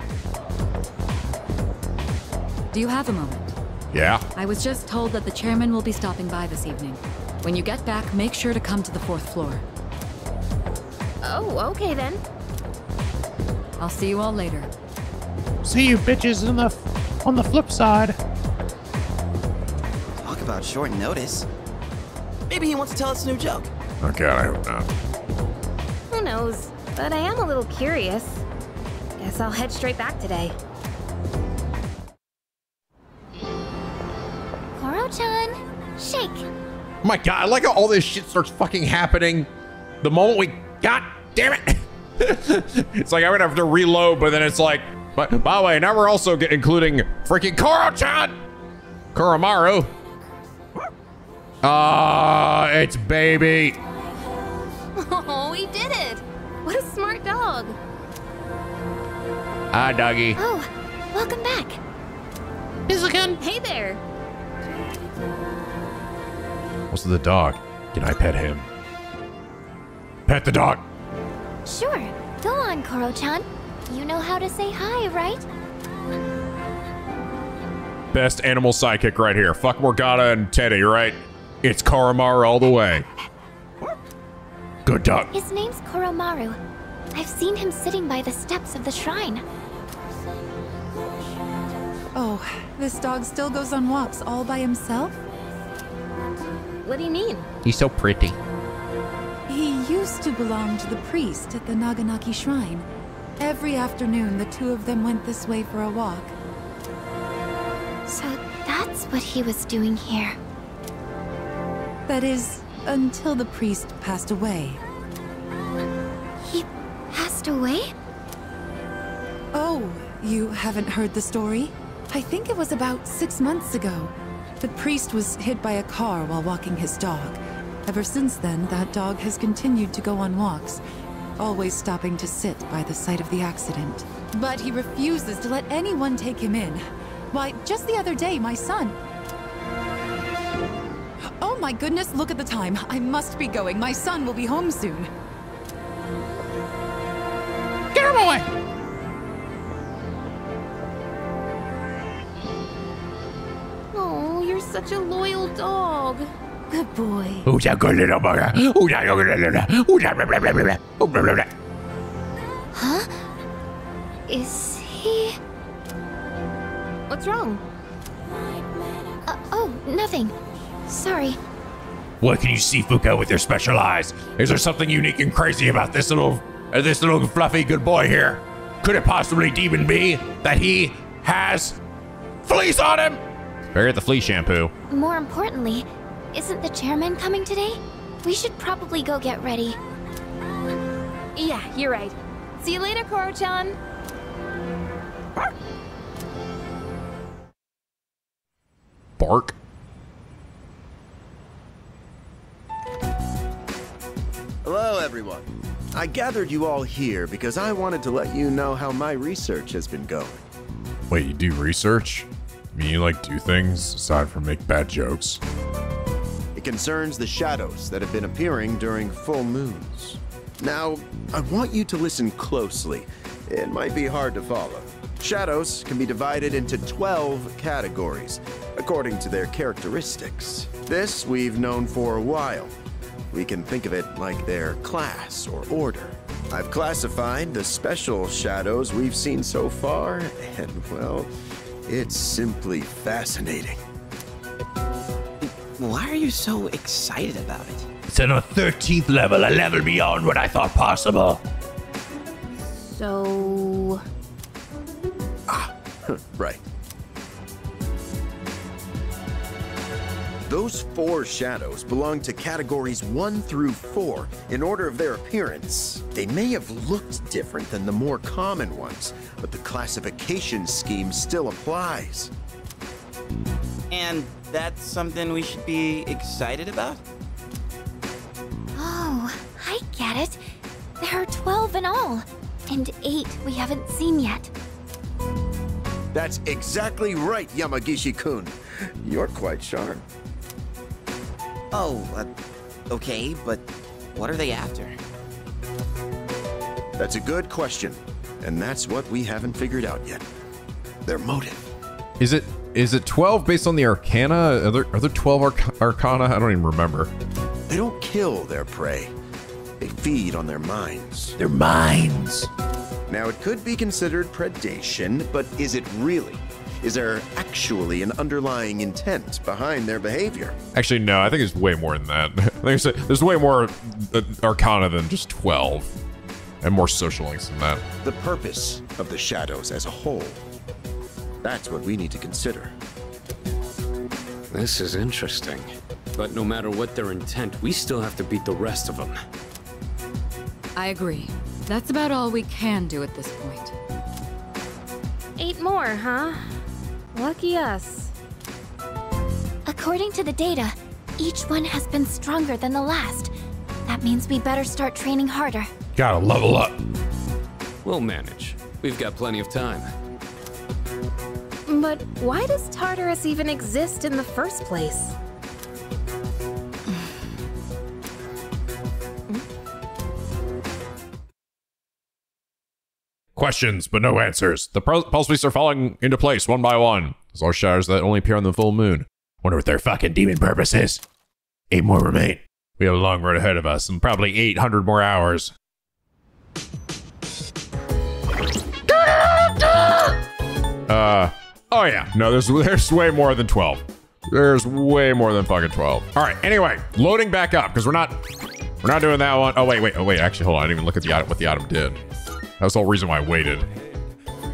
Do you have a moment? Yeah. I was just told that the chairman will be stopping by this evening. When you get back, make sure to come to the fourth floor. Oh, okay then. I'll see you all later. See you bitches on the on the flip side. Talk about short notice. Maybe he wants to tell us a new joke. Oh god, I hope not. Who knows? But I am a little curious. Guess I'll head straight back today. Koro-chan, shake. Oh my god, I like how all this shit starts fucking happening the moment we. God damn it! it's like I'm gonna have to reload, but then it's like, but by the way, now we're also get, including freaking Koro-chan, Koromaru. Ah, it's baby. Oh, he did it! What a smart dog. Hi, doggy. Oh, welcome back. Bizzle-kun. Hey there. What's the dog? Can I pet him? Pet the dog. Sure. Go on, Koro-chan. You know how to say hi, right? Best animal sidekick right here. Fuck Morgana and Teddy, right? It's Koromaru all the way. Good dog. His name's Koromaru. I've seen him sitting by the steps of the shrine. Oh, this dog still goes on walks all by himself? What do you mean? He's so pretty. He used to belong to the priest at the Naganaki Shrine. Every afternoon, the two of them went this way for a walk. So that's what he was doing here. That is, until the priest passed away. He passed away? Oh, you haven't heard the story? I think it was about six months ago. The priest was hit by a car while walking his dog. Ever since then, that dog has continued to go on walks, always stopping to sit by the site of the accident. But he refuses to let anyone take him in. Why, just the other day, my son. Oh my goodness, look at the time. I must be going. My son will be home soon. Get him away! Such a loyal dog. Good boy. Who's that good little bugger? Who's that good little Who's that blah, blah, blah, blah, blah, blah, blah. Huh? Is he... What's wrong? Uh, oh, nothing. Sorry. What can you see, Fuuka, with your special eyes? Is there something unique and crazy about this little, uh, this little fluffy good boy here? Could it possibly even be that he has fleece on him? Better get the flea shampoo. More importantly, isn't the chairman coming today? We should probably go get ready. Yeah, you're right. See you later, Koro-chan. Bark. Hello, everyone. I gathered you all here because I wanted to let you know how my research has been going. Wait, you do research? You like do things aside from make bad jokes? It concerns the shadows that have been appearing during full moons. Now, I want you to listen closely. It might be hard to follow. Shadows can be divided into 12 categories, according to their characteristics. This we've known for a while. We can think of it like their class or order. I've classified the special shadows we've seen so far, and well, it's simply fascinating. Why are you so excited about it? It's on a 13th level, a level beyond what I thought possible. So... Ah, right. Those four shadows belong to categories 1 through 4 in order of their appearance. They may have looked different than the more common ones, but the classification scheme still applies. And that's something we should be excited about? Oh, I get it. There are 12 in all, and 8 we haven't seen yet. That's exactly right, Yamagishi-kun. You're quite sharp. Oh, uh, okay, but what are they after? That's a good question, and that's what we haven't figured out yet. Their motive. Is it is it 12 based on the arcana? Are there, are there 12 arc- arcana? I don't even remember. They don't kill their prey. They feed on their minds. Their minds. Now, it could be considered predation, but is it really? Is there actually an underlying intent behind their behavior? Actually, no. I think it's way more than that. I think there's way more uh, arcana than just 12, and more social links than that. The purpose of the shadows as a whole. That's what we need to consider. This is interesting. But no matter what their intent, we still have to beat the rest of them. I agree. That's about all we can do at this point. Eight more, huh? Lucky us. According to the data, each one has been stronger than the last. That means we better start training harder. Gotta level up. We'll manage. We've got plenty of time. But why does Tartarus even exist in the first place? Questions, but no answers. The pulse beasts are falling into place one by one. As our shadows that only appear on the full moon. Wonder what their fucking demon purpose is. Eight more remain. We have a long road ahead of us, and probably 800 more hours. Uh, oh yeah. No, there's there's way more than 12. There's way more than fucking 12. All right. Anyway, loading back up because we're not we're not doing that one. Oh wait, wait, oh wait. Actually, hold on. I didn't even look at the item, what the item did. That's the whole reason why I waited.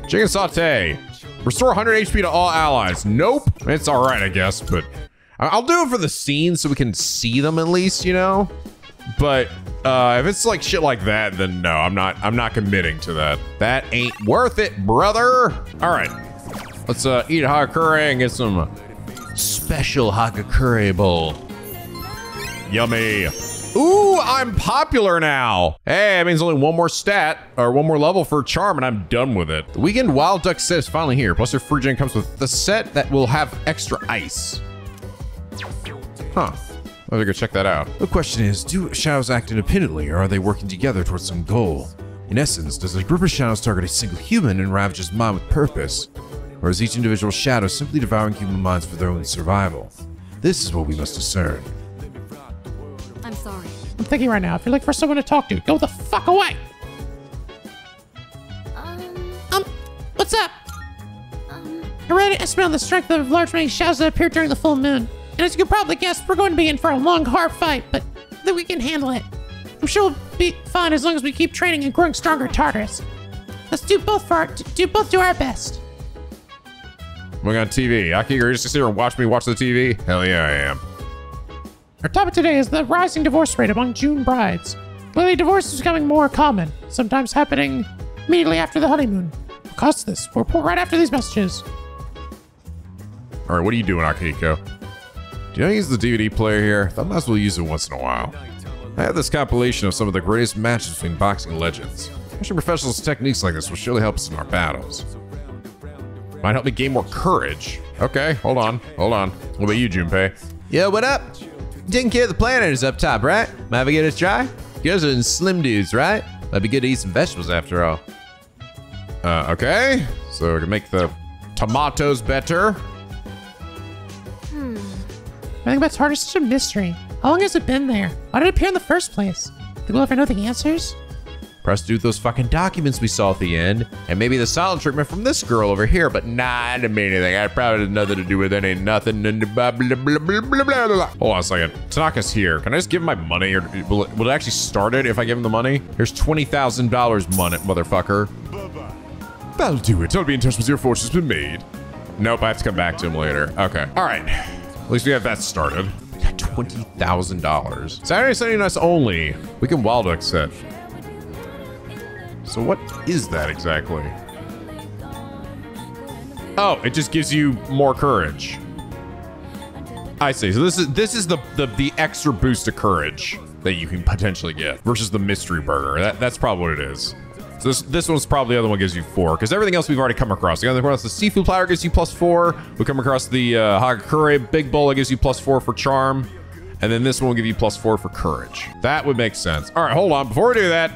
Chicken saute. Restore 100 HP to all allies. Nope. It's all right, I guess, but I'll do it for the scene so we can see them at least, you know. But uh, if it's like shit like that, then no, I'm not. I'm not committing to that. That ain't worth it, brother. All right, let's uh, eat Hagakure and get some special Hagakure bowl. Yummy. Ooh, I'm popular now. Hey, it means only one more stat or one more level for charm and I'm done with it. The weekend Wild Duck set is finally here. Plus, your free gen comes with the set that will have extra ice. Huh. I'll go check that out. The question is, do shadows act independently or are they working together towards some goal? In essence, does a group of shadows target a single human and ravage his mind with purpose? Or is each individual shadow simply devouring human minds for their own survival? This is what we must discern. I'm thinking right now, if you're looking for someone to talk to, go the fuck away! Um, what's up? Um... I read and smelled the strength of large many shadows that appeared during the full moon. And as you can probably guess, we're going to be in for a long, hard fight, but then we can handle it. I'm sure we'll be fine as long as we keep training and growing stronger Tartarus. Let's do both for our, do both do our best. I'm on TV. Aki, are you just sit here and watch me watch the TV? Hell yeah, I am. Our topic today is the rising divorce rate among June brides. Lately, divorce is becoming more common, sometimes happening immediately after the honeymoon. Because of this, we'll report right after these messages. All right, what are you doing, Akihiko? Do you know how to use the DVD player here? I might as well use it once in a while. I have this compilation of some of the greatest matches between boxing legends. Watching professionals' techniques like this will surely help us in our battles. Might help me gain more courage. Okay, hold on, hold on. What about you, Junpei? Yo, what up? Taking care of the planet is up top, right? We a try? You guys are slim dudes, right? Might be good to eat some vegetables after all. Uh, okay. So we can make the tomatoes better. Hmm. I think about Tartarus is such a mystery. How long has it been there? Why did it appear in the first place? Think we'll ever know the answers? Press through those fucking documents we saw at the end, and maybe the silent treatment from this girl over here, but nah, I didn't mean anything. I probably had nothing to do with any nothing. Blah, blah, blah, blah, blah, blah, blah. Hold on a second. Tanaka's here. Can I just give him my money, or will it, will it actually start it if I give him the money? Here's twenty thousand dollars, money, motherfucker. That'll do it. I'll be in touch once your fortune's been made. Nope, I have to come back to him later. Okay. All right. At least we have that started. Twenty thousand dollars. Saturday, Sunday nights only. We can wild set. So what is that exactly? Oh, it just gives you more courage. I see. So this is this is the the, the extra boost of courage that you can potentially get versus the mystery burger. That, that's probably what it is. So this this one's probably the other one gives you four because everything else we've already come across. The other one, the seafood platter gives you plus four. We come across the uh, Hagakure big bowl that gives you plus four for charm, and then this one will give you plus four for courage. That would make sense. All right, hold on. Before we do that,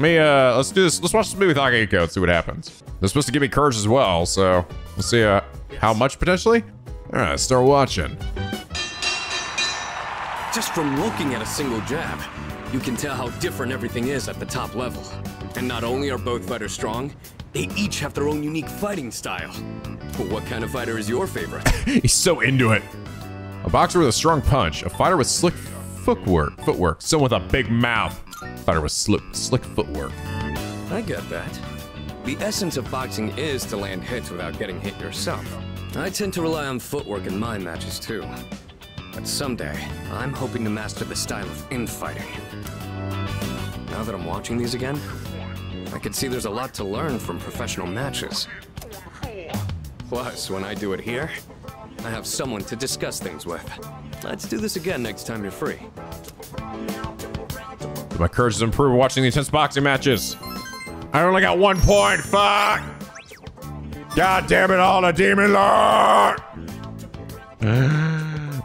me uh let's do this. Let's watch this movie with Akihiko and see what happens. They're supposed to give me courage as well, so we'll see uh, how much potentially. All right, start watching. Just from looking at a single jab, you can tell how different everything is at the top level. And not only are both fighters strong, they each have their own unique fighting style. But What kind of fighter is your favorite? He's so into it. A boxer with a strong punch, a fighter with slick footwork, footwork, someone with a big mouth, fighter with slick, slick footwork. I get that. The essence of boxing is to land hits without getting hit yourself. I tend to rely on footwork in my matches too. But someday, I'm hoping to master the style of infighting. Now that I'm watching these again, I can see there's a lot to learn from professional matches. Plus, when I do it here, I have someone to discuss things with. Let's do this again next time you're free. My courage is improved watching the intense boxing matches. I only got one point. Fuck. God damn it all, the demon lord.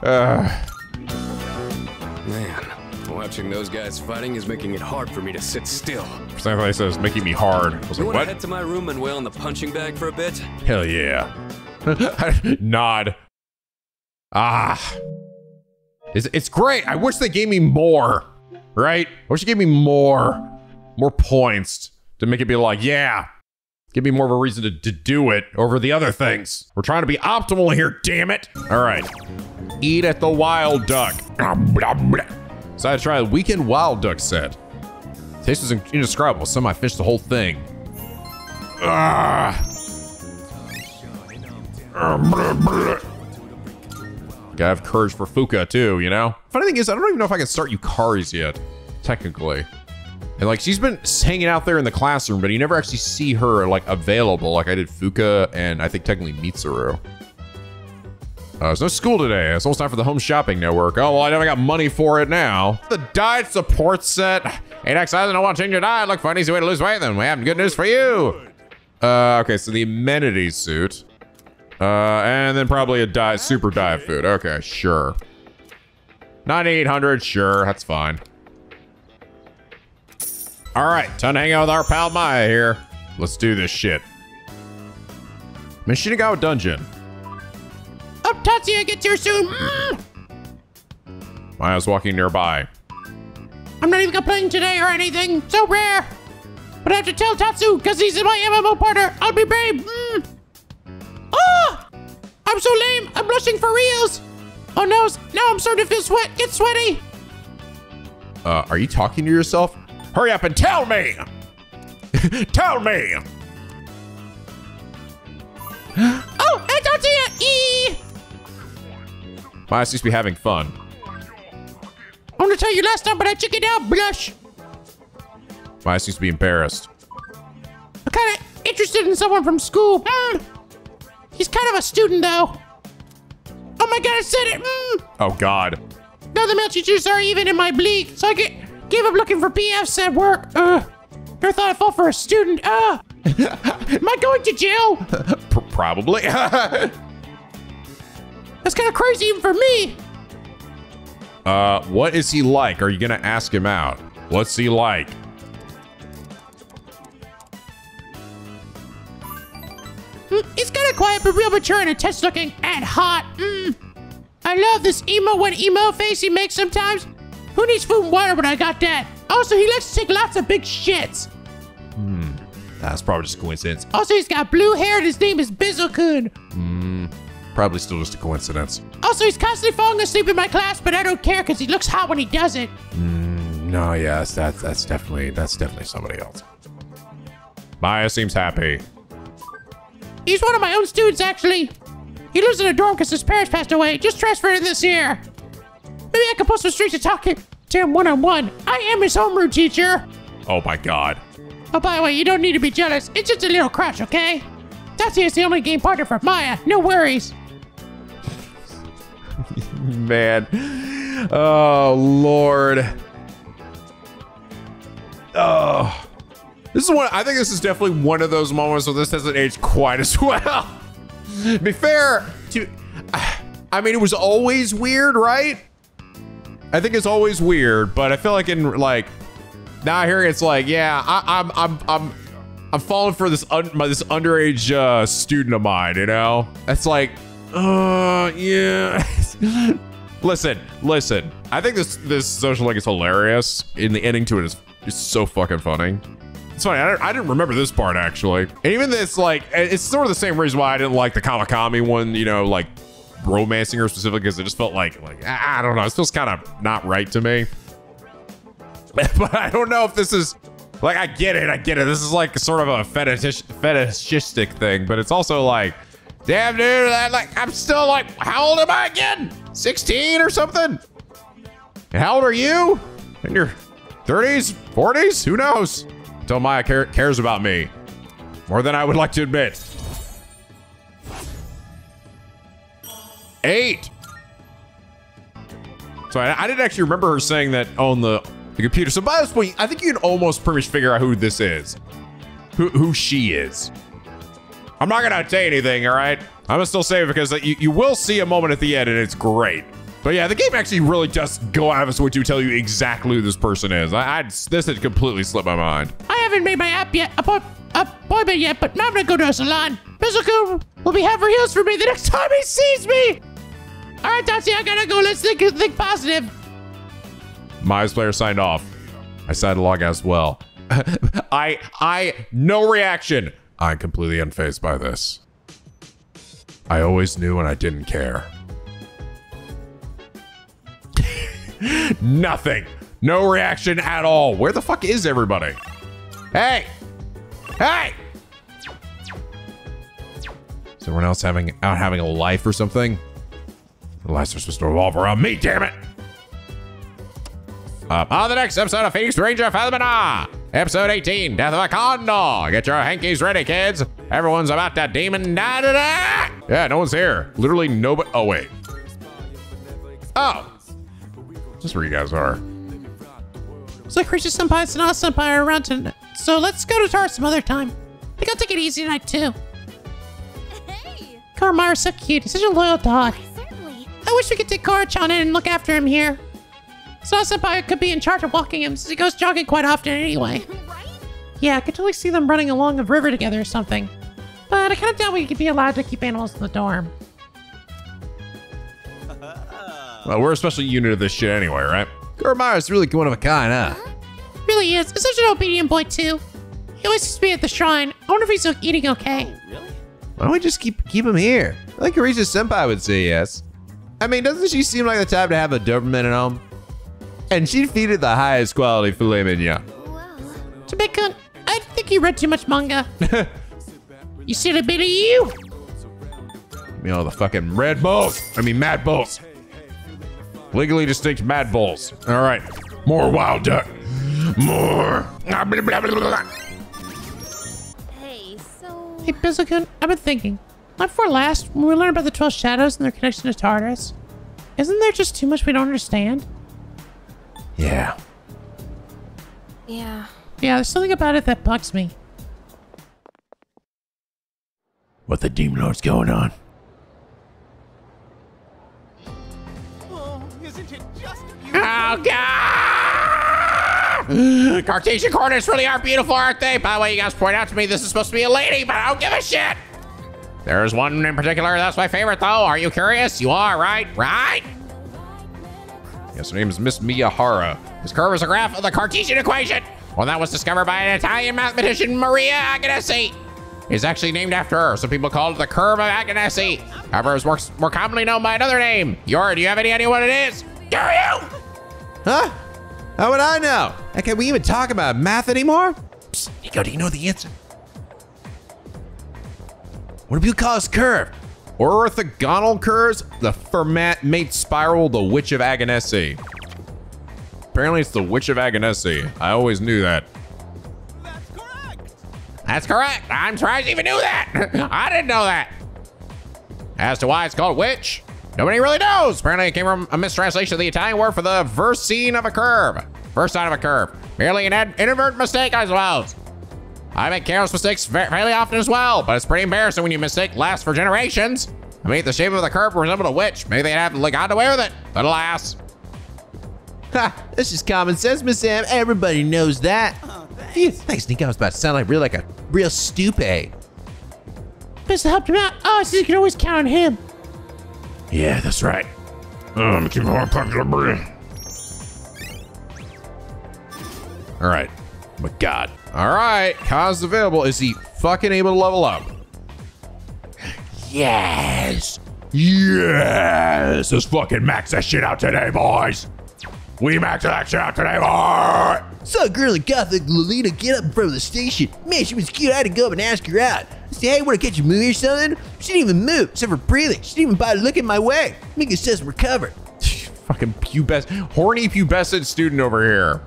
Uh, Man, watching those guys fighting is making it hard for me to sit still. Something like says making me hard. I was You like, what? head to my room and wail on the punching bag for a bit? Hell yeah. Nod. Ah. It's, it's great. I wish they gave me more. Right? I wish they gave me more. More points to make it be like, yeah. Give me more of a reason to, to do it over the other things. We're trying to be optimal here, damn it. All right. Eat at the Wild Duck. So I try the Weekend Wild Duck set. Taste was indescribable. Some I finished the whole thing. Ah. Gotta have courage for Fuuka too, you know? Funny thing is, I don't even know if I can start Yukari's yet, technically. And like, she's been hanging out there in the classroom, but you never actually see her like available like I did Fuuka and I think technically Mitsuru. Uh, there's no school today. It's almost time for the home shopping network. Oh, well, I never got money for it now. The diet support set. Hey, next time, I don't want to change your diet. Look for an easy way to lose weight, then we have good news for you. Uh, okay, so the amenity suit. Uh, and then probably a diet, super diet food. Okay, sure. 9800, sure, that's fine. All right, time to hang out with our pal Maya here. Let's do this shit. Machinigawa Dungeon. Up, Tatsuya, get here soon. Mm. Maya's walking nearby. I'm not even complaining today or anything. So rare. But I have to tell Tatsu because he's my MMO partner. I'll be brave. Mm. I'm so lame. I'm blushing for reals. Oh no, now I'm starting to feel sweat. Get sweaty. Uh, are you talking to yourself? Hurry up and tell me! tell me! oh, hey, Tatsuya! E! Maya seems to be having fun. I want to tell you last time, but I chickened out. Blush. Maya seems to be embarrassed. I'm kind of interested in someone from school. Mm. He's kind of a student, though. Oh my god, I said it! Mm. Oh god. Now the male teachers are even in my bleak, so I get, gave up looking for PFs at work. Uh, never thought I'd fall for a student. Uh, am I going to jail? P probably. That's kind of crazy even for me. Uh, what is he like? Are you gonna ask him out? What's he like? Mm, he's kind of quiet but real mature and intense looking and hot. Mm. I love this emo when emo face he makes sometimes. Who needs food and water when I got that? Also, he likes to take lots of big shits. Hmm. That's probably just a coincidence. Also, he's got blue hair and his name is Bizzle-kun. Hmm. Probably still just a coincidence. Also, he's constantly falling asleep in my class, but I don't care because he looks hot when he does it. Mm, no, yes, that's that's definitely that's definitely somebody else. Maya seems happy. He's one of my own students, actually. He lives in a dorm because his parents passed away. Just transferred in this year. Maybe I can post some streaks to talk to him one-on-one. I am his homeroom teacher. Oh my god. Oh, by the way, you don't need to be jealous. It's just a little crush, okay? Tatsuya is the only game partner for Maya. No worries. Man. Oh, Lord. Oh. This is one, I think this is definitely one of those moments where this hasn't aged quite as well. be fair, to, I mean, it was always weird, right? I think it's always weird, but I feel like in like, now here it's like, yeah, I, I'm, I'm, I'm, I'm falling for this un, this underage uh, student of mine. You know, it's like, uh, yeah. listen, listen. I think this this social link is hilarious. In the ending to it is is so fucking funny. It's funny. I, I didn't remember this part actually, and even this like it's sort of the same reason why I didn't like the Kawakami one. You know, like romancing her specifically because it just felt like like I don't know. It feels kind of not right to me. but I don't know if this is like I get it, I get it. This is like sort of a fetish fetishistic thing, but it's also like, damn dude, I, like I'm still like, how old am I again? 16 or something? How old are you? In your 30s, 40s? Who knows? Until Maya care cares about me more than I would like to admit. Eight. So I, I didn't actually remember her saying that on the the computer. So by this point, I think you can almost pretty much figure out who this is, who who she is. I'm not gonna say anything, all right? I'm gonna still say it because you, you will see a moment at the end and it's great. But yeah, the game actually really does go out of its way to tell you exactly who this person is. I, I this had completely slipped my mind. Haven't made my app yet, appointment yet, but now I'm gonna go to a salon. Bizzle-kun will be having heels for me the next time he sees me. All right, Tatsuya, I gotta go. Let's think, think positive. Maya's player signed off. I signed log as well. I, I, no reaction. I'm completely unfazed by this. I always knew and I didn't care. Nothing. No reaction at all. Where the fuck is everybody? Hey! Hey! Is everyone else having out having a life or something? The lives are supposed to revolve around me, damn it! Up on the next episode of Phoenix Ranger Featherman, episode 18, Death of a Condor. Get your hankies ready, kids. Everyone's about to demon da da da. Yeah, no one's here. Literally nobody. Oh, wait. Oh. This is where you guys are. Looks like Risha Senpai and Senpai around tonight. So let's go to Tar some other time. I think I'll take it easy tonight, too. Hey! Koromaru's so cute. He's such a loyal dog. Certainly. I wish we could take Koro-chan in and look after him here. Sanada Senpai could be in charge of walking him since he goes jogging quite often anyway. right? Yeah, I could totally see them running along the river together or something. But I kind of doubt we could be allowed to keep animals in the dorm. Well, we're a special unit of this shit anyway, right? Koromaru's really one of a kind, huh? Uh-huh. Really is. He's such an obedient boy, too. He always used to be at the shrine. I wonder if he's eating okay. Oh, Why don't we just keep keep him here? I think Arisha Senpai would say yes. I mean, doesn't she seem like the type to have a Doberman at home? And she'd feed it the highest quality filet mignon. Jamaica, I think you read too much manga. you see a bit of you? You know, the fucking Red Bulls. I mean, Mad Bulls. Legally distinct Mad Bulls. All right. More Wild Duck. More. Hey, so. Hey, Bizzle-kun, I've been thinking. Not before last, when we learned about the 12 shadows and their connection to Tartarus, isn't there just too much we don't understand? Yeah. Yeah. Yeah, there's something about it that bugs me. What the Demon Lord's going on? Oh, oh God! Cartesian coordinates really are beautiful, aren't they? By the way, you guys point out to me this is supposed to be a lady, but I don't give a shit. There's one in particular that's my favorite, though. Are you curious? You are, right? Right? Yes, her name is Miss Miyahara. This curve is a graph of the Cartesian equation. One that was discovered by an Italian mathematician, Maria Agnesi. It's actually named after her. Some people call it the curve of Agnesi. However, it's more, more commonly known by another name. Yor, do you have any idea what it is? Do you? Huh? How would I know? And can we even talk about math anymore? Psst, Nico, do you know the answer? What do you call this curve? Orthogonal curves, the Fermat mate spiral, the Witch of Agnesi. Apparently, it's the Witch of Agnesi. I always knew that. That's correct. That's correct. I'm surprised you even knew that. I didn't know that. As to why it's called witch, nobody really knows. Apparently, it came from a mistranslation of the Italian word for the versed sine of a curve. First sign of a curve. Merely an inadvertent mistake, I suppose. I make careless mistakes fairly often as well, but it's pretty embarrassing when you mistake lasts for generations. I mean, the shape of the curve resembled a witch. Maybe they'd have to like, got away with it. But alas. Ha! That's just common sense, Miss Sam. Everybody knows that. Oh, Phew, thanks, Nico. I was about to sound like real like a real stupid. Best helped him out. Oh, so you can always count on him. Yeah, that's right. Um, keep on popular breed. All right. My God. All right. Kaz available. Is he fucking able to level up? Yes. Yes. Let's fucking max that shit out today, boys. We max that shit out today, boy. Saw a girl in Gothic Lolita get up in front of the station. Man, she was cute. I had to go up and ask her out. I said, hey, want to catch a movie or something? She didn't even move, except for breathing. She didn't even bother looking my way. Mika says we're fucking pubes, horny pubescent student over here.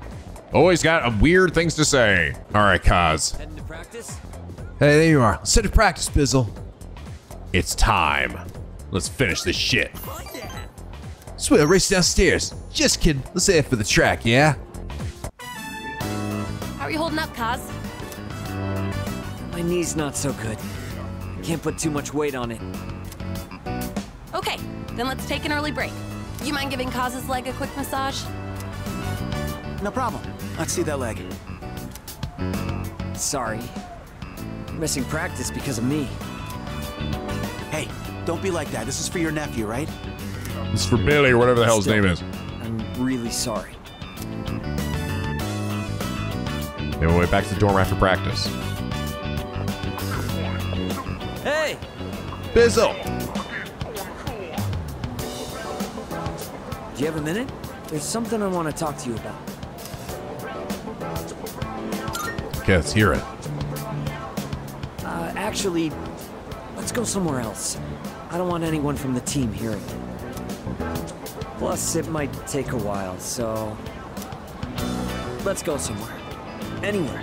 Always got weird things to say. All right, Kaz. Heading to practice? Hey, there you are. Set to practice, Bizzle. It's time. Let's finish this shit. Swear, race downstairs. Just kidding. Let's say it for the track, yeah? How are you holding up, Kaz? My knee's not so good. Can't put too much weight on it. Okay, then let's take an early break. You mind giving Kaz's leg a quick massage? No problem. Let's see that leg. Sorry. You're missing practice because of me. Hey, don't be like that. This is for your nephew, right? This is for Billy or whatever the hell his name is. I'm really sorry. Maybe we'll wait back to the dorm after practice. Hey! Bizzle! Do you have a minute? There's something I want to talk to you about. Okay, let's hear it. Uh, actually, let's go somewhere else. I don't want anyone from the team hearing it. Plus, it might take a while, so... Let's go somewhere. Anywhere.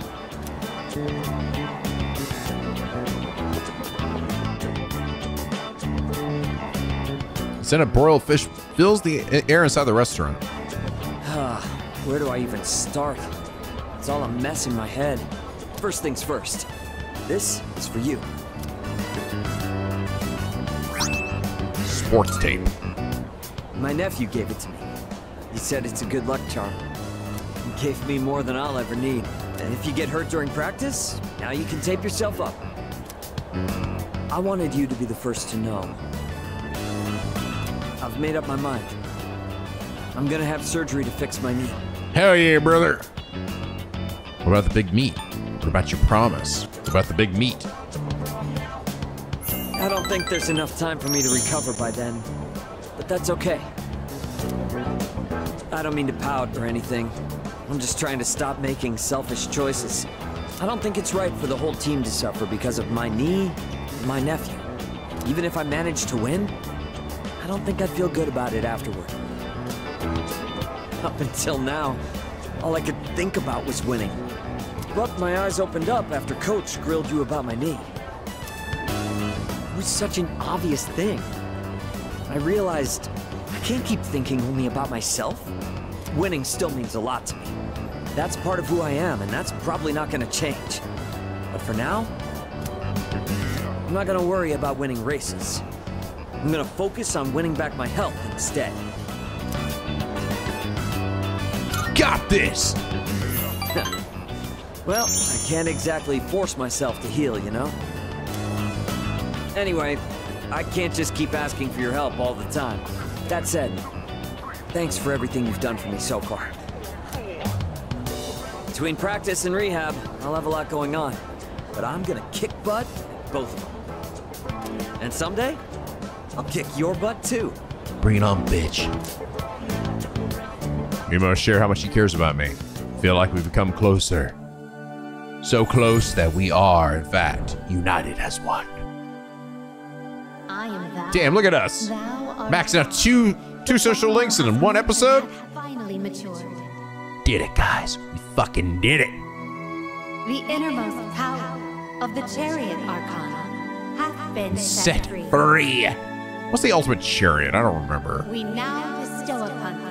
Send a broiled fish fills the air inside the restaurant. Where do I even start? It's all a mess in my head. First things first. This is for you. Sports tape. My nephew gave it to me. He said it's a good luck charm. He gave me more than I'll ever need. And if you get hurt during practice, now you can tape yourself up. I wanted you to be the first to know. I've made up my mind. I'm gonna have surgery to fix my knee. Hell yeah, brother. What about the big meet? What about your promise? What about the big meet? I don't think there's enough time for me to recover by then. But that's okay. I don't mean to pout or anything. I'm just trying to stop making selfish choices. I don't think it's right for the whole team to suffer because of my knee and my nephew. Even if I manage to win, I don't think I'd feel good about it afterward. Up until now, all I could think about was winning. But my eyes opened up after Coach grilled you about my knee. It was such an obvious thing. I realized I can't keep thinking only about myself. Winning still means a lot to me. That's part of who I am, and that's probably not gonna change. But for now, I'm not gonna worry about winning races. I'm gonna focus on winning back my health instead. Got this! well, I can't exactly force myself to heal, you know? Anyway, I can't just keep asking for your help all the time. That said, thanks for everything you've done for me so far. Between practice and rehab, I'll have a lot going on. But I'm gonna kick butt at both of them. And someday, I'll kick your butt too. Bring it on, bitch. You must share how much he cares about me. Feel like we've become closer. So close that we are, in fact, united as one. I am that. Damn, look at us. Maxing out two two social links in one episode. Finally matured. Did it, guys. We fucking did it. The innermost power of the chariot arcana hath been set, Set free. free. What's the ultimate chariot? I don't remember. We now bestow upon you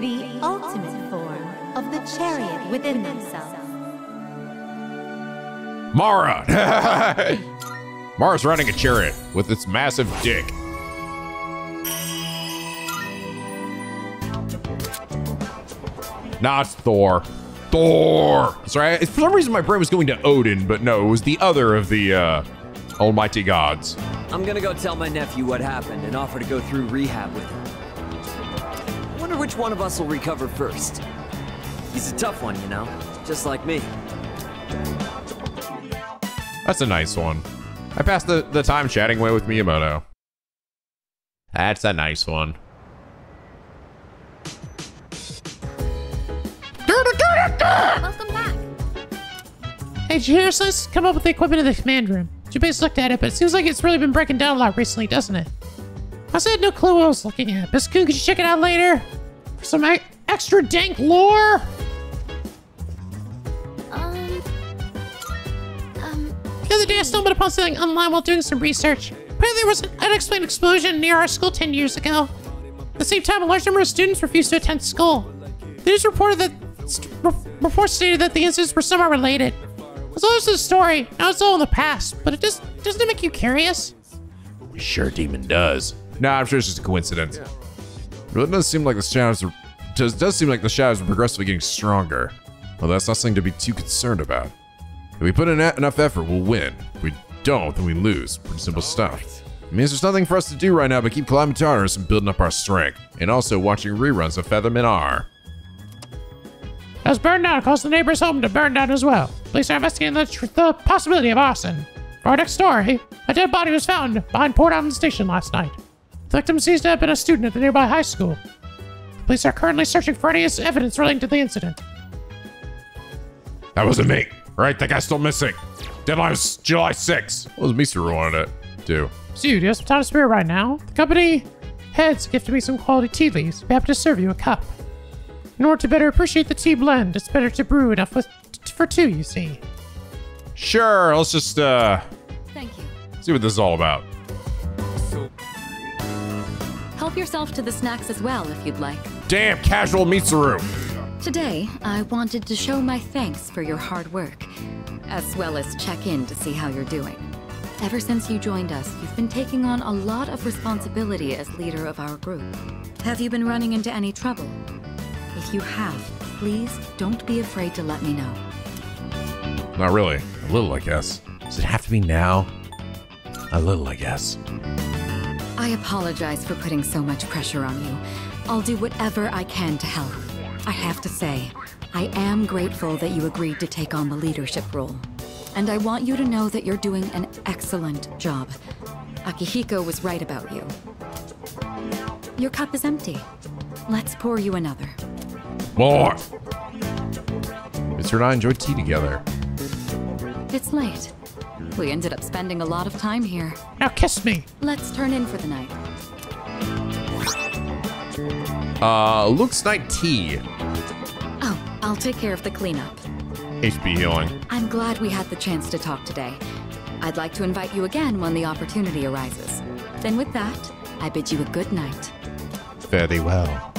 the ultimate form of the chariot within themselves. Mara! Mara's riding a chariot with its massive dick. Nah, it's Thor. Thor! Sorry, for some reason my brain was going to Odin, but no, it was the other of the uh, almighty gods. I'm gonna go tell my nephew what happened and offer to go through rehab with him. Wonder which one of us will recover first. He's a tough one, you know, just like me. That's a nice one. I passed the, the time chatting away with Miyamoto. That's a nice one. Welcome back. Hey, did you hear us come up with the equipment in the command room? Jabez looked at it, but it seems like it's really been breaking down a lot recently, doesn't it? I said no clue what I was looking at. Biscoon, could you check it out later? For some extra dank lore? Um. Um. The other day I stumbled upon something online while doing some research. Apparently there was an unexplained explosion near our school 10 years ago. At the same time, a large number of students refused to attend school. The news reported that reports stated that the incidents were somehow related. As long as a story, now it's all in the past, but it just doesn't it make you curious? Sure, demon does. Nah, I'm sure it's just a coincidence. But it does seem like the shadows are does does seem like the shadows are progressively getting stronger. Well, that's not something to be too concerned about. If we put in enough effort, we'll win. If we don't, then we lose. Pretty simple stuff. It means there's nothing for us to do right now but keep climbing towers and building up our strength, and also watching reruns of Featherman R. As burned down caused the neighbor's home to burn down as well. Police are investigating the, tr- the possibility of arson. For our next story, a dead body was found behind Port Island Station last night. The victim seems to have been a student at the nearby high school. Police are currently searching for any evidence relating to the incident. That wasn't me. Right, that guy's still missing. Deadline was July 6th. What was Mr. wanted it to? Dude, you have some time to spare right now? The company heads gifted me some quality tea leaves. Be happy to serve you a cup. In order to better appreciate the tea blend, it's better to brew enough with t- for two, you see. Sure, let's just uh Thank you. see what this is all about. Help yourself to the snacks as well if you'd like. Damn, casual Mitsuru. Today, I wanted to show my thanks for your hard work, as well as check in to see how you're doing. Ever since you joined us, you've been taking on a lot of responsibility as leader of our group. Have you been running into any trouble? If you have, please don't be afraid to let me know. Not really. A little, I guess. Does it have to be now? A little, I guess. I apologize for putting so much pressure on you. I'll do whatever I can to help. I have to say, I am grateful that you agreed to take on the leadership role. And I want you to know that you're doing an excellent job. Akihiko was right about you. Your cup is empty. Let's pour you another. More. Mr. and I enjoyed tea together. It's late. We ended up spending a lot of time here. Now kiss me. Let's turn in for the night. Uh, Luke's night tea. Oh, I'll take care of the cleanup. HP healing. I'm glad we had the chance to talk today. I'd like to invite you again when the opportunity arises. Then with that, I bid you a good night. Fare thee well.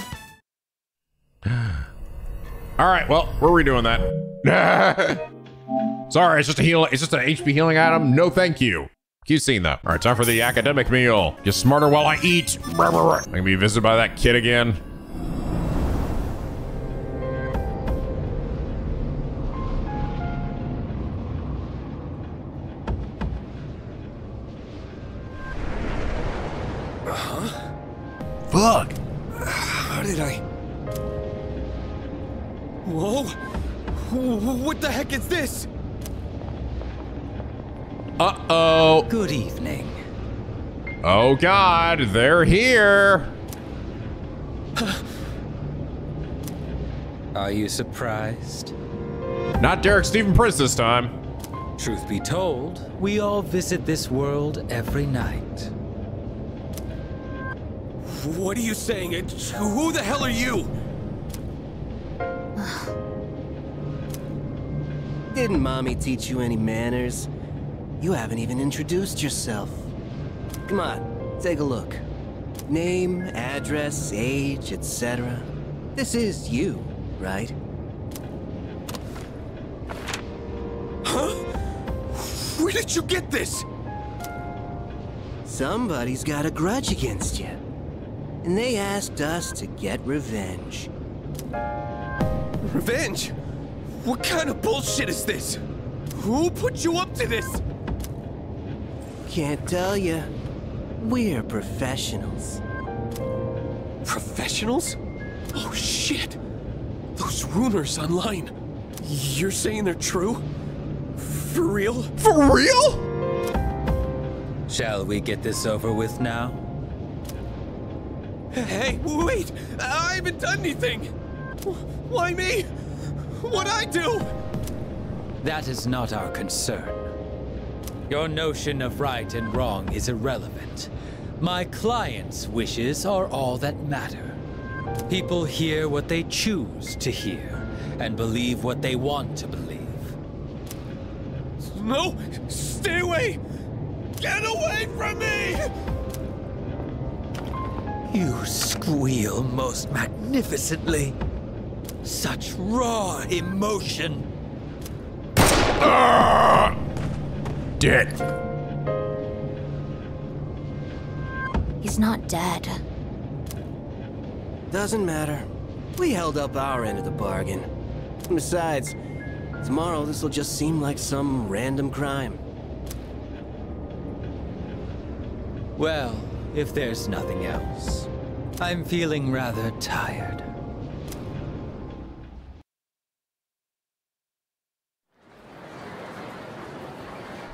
All right, well, we're redoing that. Sorry, it's just a heal. It's just an HP healing item. No, thank you. Cute scene though. All right, time for the academic meal. Get smarter while I eat. I'm gonna be visited by that kid again. Huh? Fuck. How did I? Whoa! What the heck is this? Uh-oh. Good evening. Oh God, they're here. Are you surprised? Not Derek Stephen Prince this time. Truth be told, we all visit this world every night. What are you saying? It- Who the hell are you? Didn't Mommy teach you any manners? You haven't even introduced yourself. Come on, take a look. Name, address, age, etc. This is you, right? Huh? Where did you get this? Somebody's got a grudge against you. And they asked us to get revenge. Revenge? What kind of bullshit is this? Who put you up to this? Can't tell you. We're professionals. Professionals? Oh shit! Those rumors online. You're saying they're true? For real? For real? Shall we get this over with now? Hey, wait! I haven't done anything! Why me? What'd I do? That is not our concern. Your notion of right and wrong is irrelevant. My client's wishes are all that matter. People hear what they choose to hear, and believe what they want to believe. No! Stay away! Get away from me! You squeal most magnificently. Such raw emotion. Dead. He's not dead. Doesn't matter. We held up our end of the bargain. Besides, tomorrow this'll just seem like some random crime. Well, if there's nothing else, I'm feeling rather tired.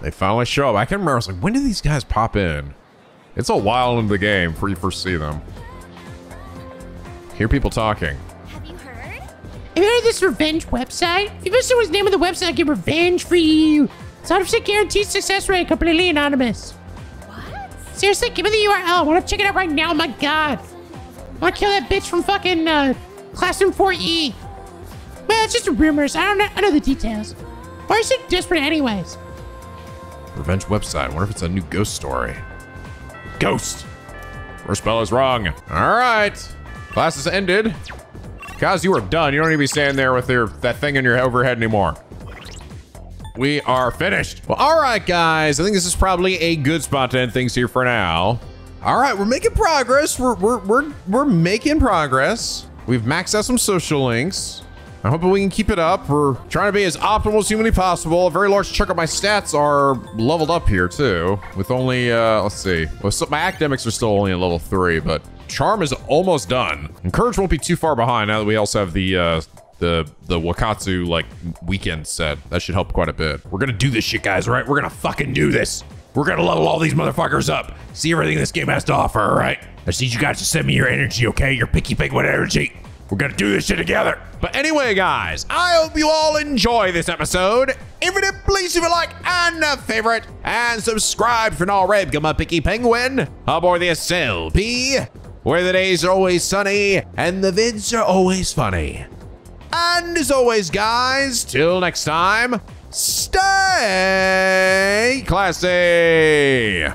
They finally show up. I can remember. I was like, when did these guys pop in? It's a while into the game before you first see them. Hear people talking. Have you heard of this revenge website? If you missed what's the name of the website, I get revenge for you. It's 100% guaranteed success rate, completely anonymous. What? Seriously, give me the URL. I want to check it out right now. my God. I want to kill that bitch from fucking uh, Classroom 4E. Well, it's just rumors. I don't know. I know the details. Why are you so desperate, anyways? Revenge website. I wonder if it's a new ghost story. Ghost. First spell is wrong. All right. Class is ended. Guys, you are done. You don't need to be standing there with your that thing in your overhead anymore. We are finished. Well, all right, guys. I think this is probably a good spot to end things here for now. All right, we're making progress. We're we're we're we're making progress. We've maxed out some social links. I'm hoping we can keep it up. We're trying to be as optimal as humanly possible. A very large chunk of my stats are leveled up here too, with only uh, let's see. Well, so my academics are still only at level three, but charm is almost done. Courage won't be too far behind now that we also have the uh, the the Wakatsu like weekend set. That should help quite a bit. We're gonna do this shit, guys. right? we're gonna fucking do this. We're gonna level all these motherfuckers up. See everything this game has to offer. All right. I need you guys to send me your energy, okay? Your picky penguin energy. We're gonna do this shit together. But anyway, guys, I hope you all enjoy this episode. If you did, please leave a like and a favorite and subscribe for all red. Become a picky penguin aboard the SLP, where the days are always sunny and the vids are always funny. And as always, guys, till next time, stay classy.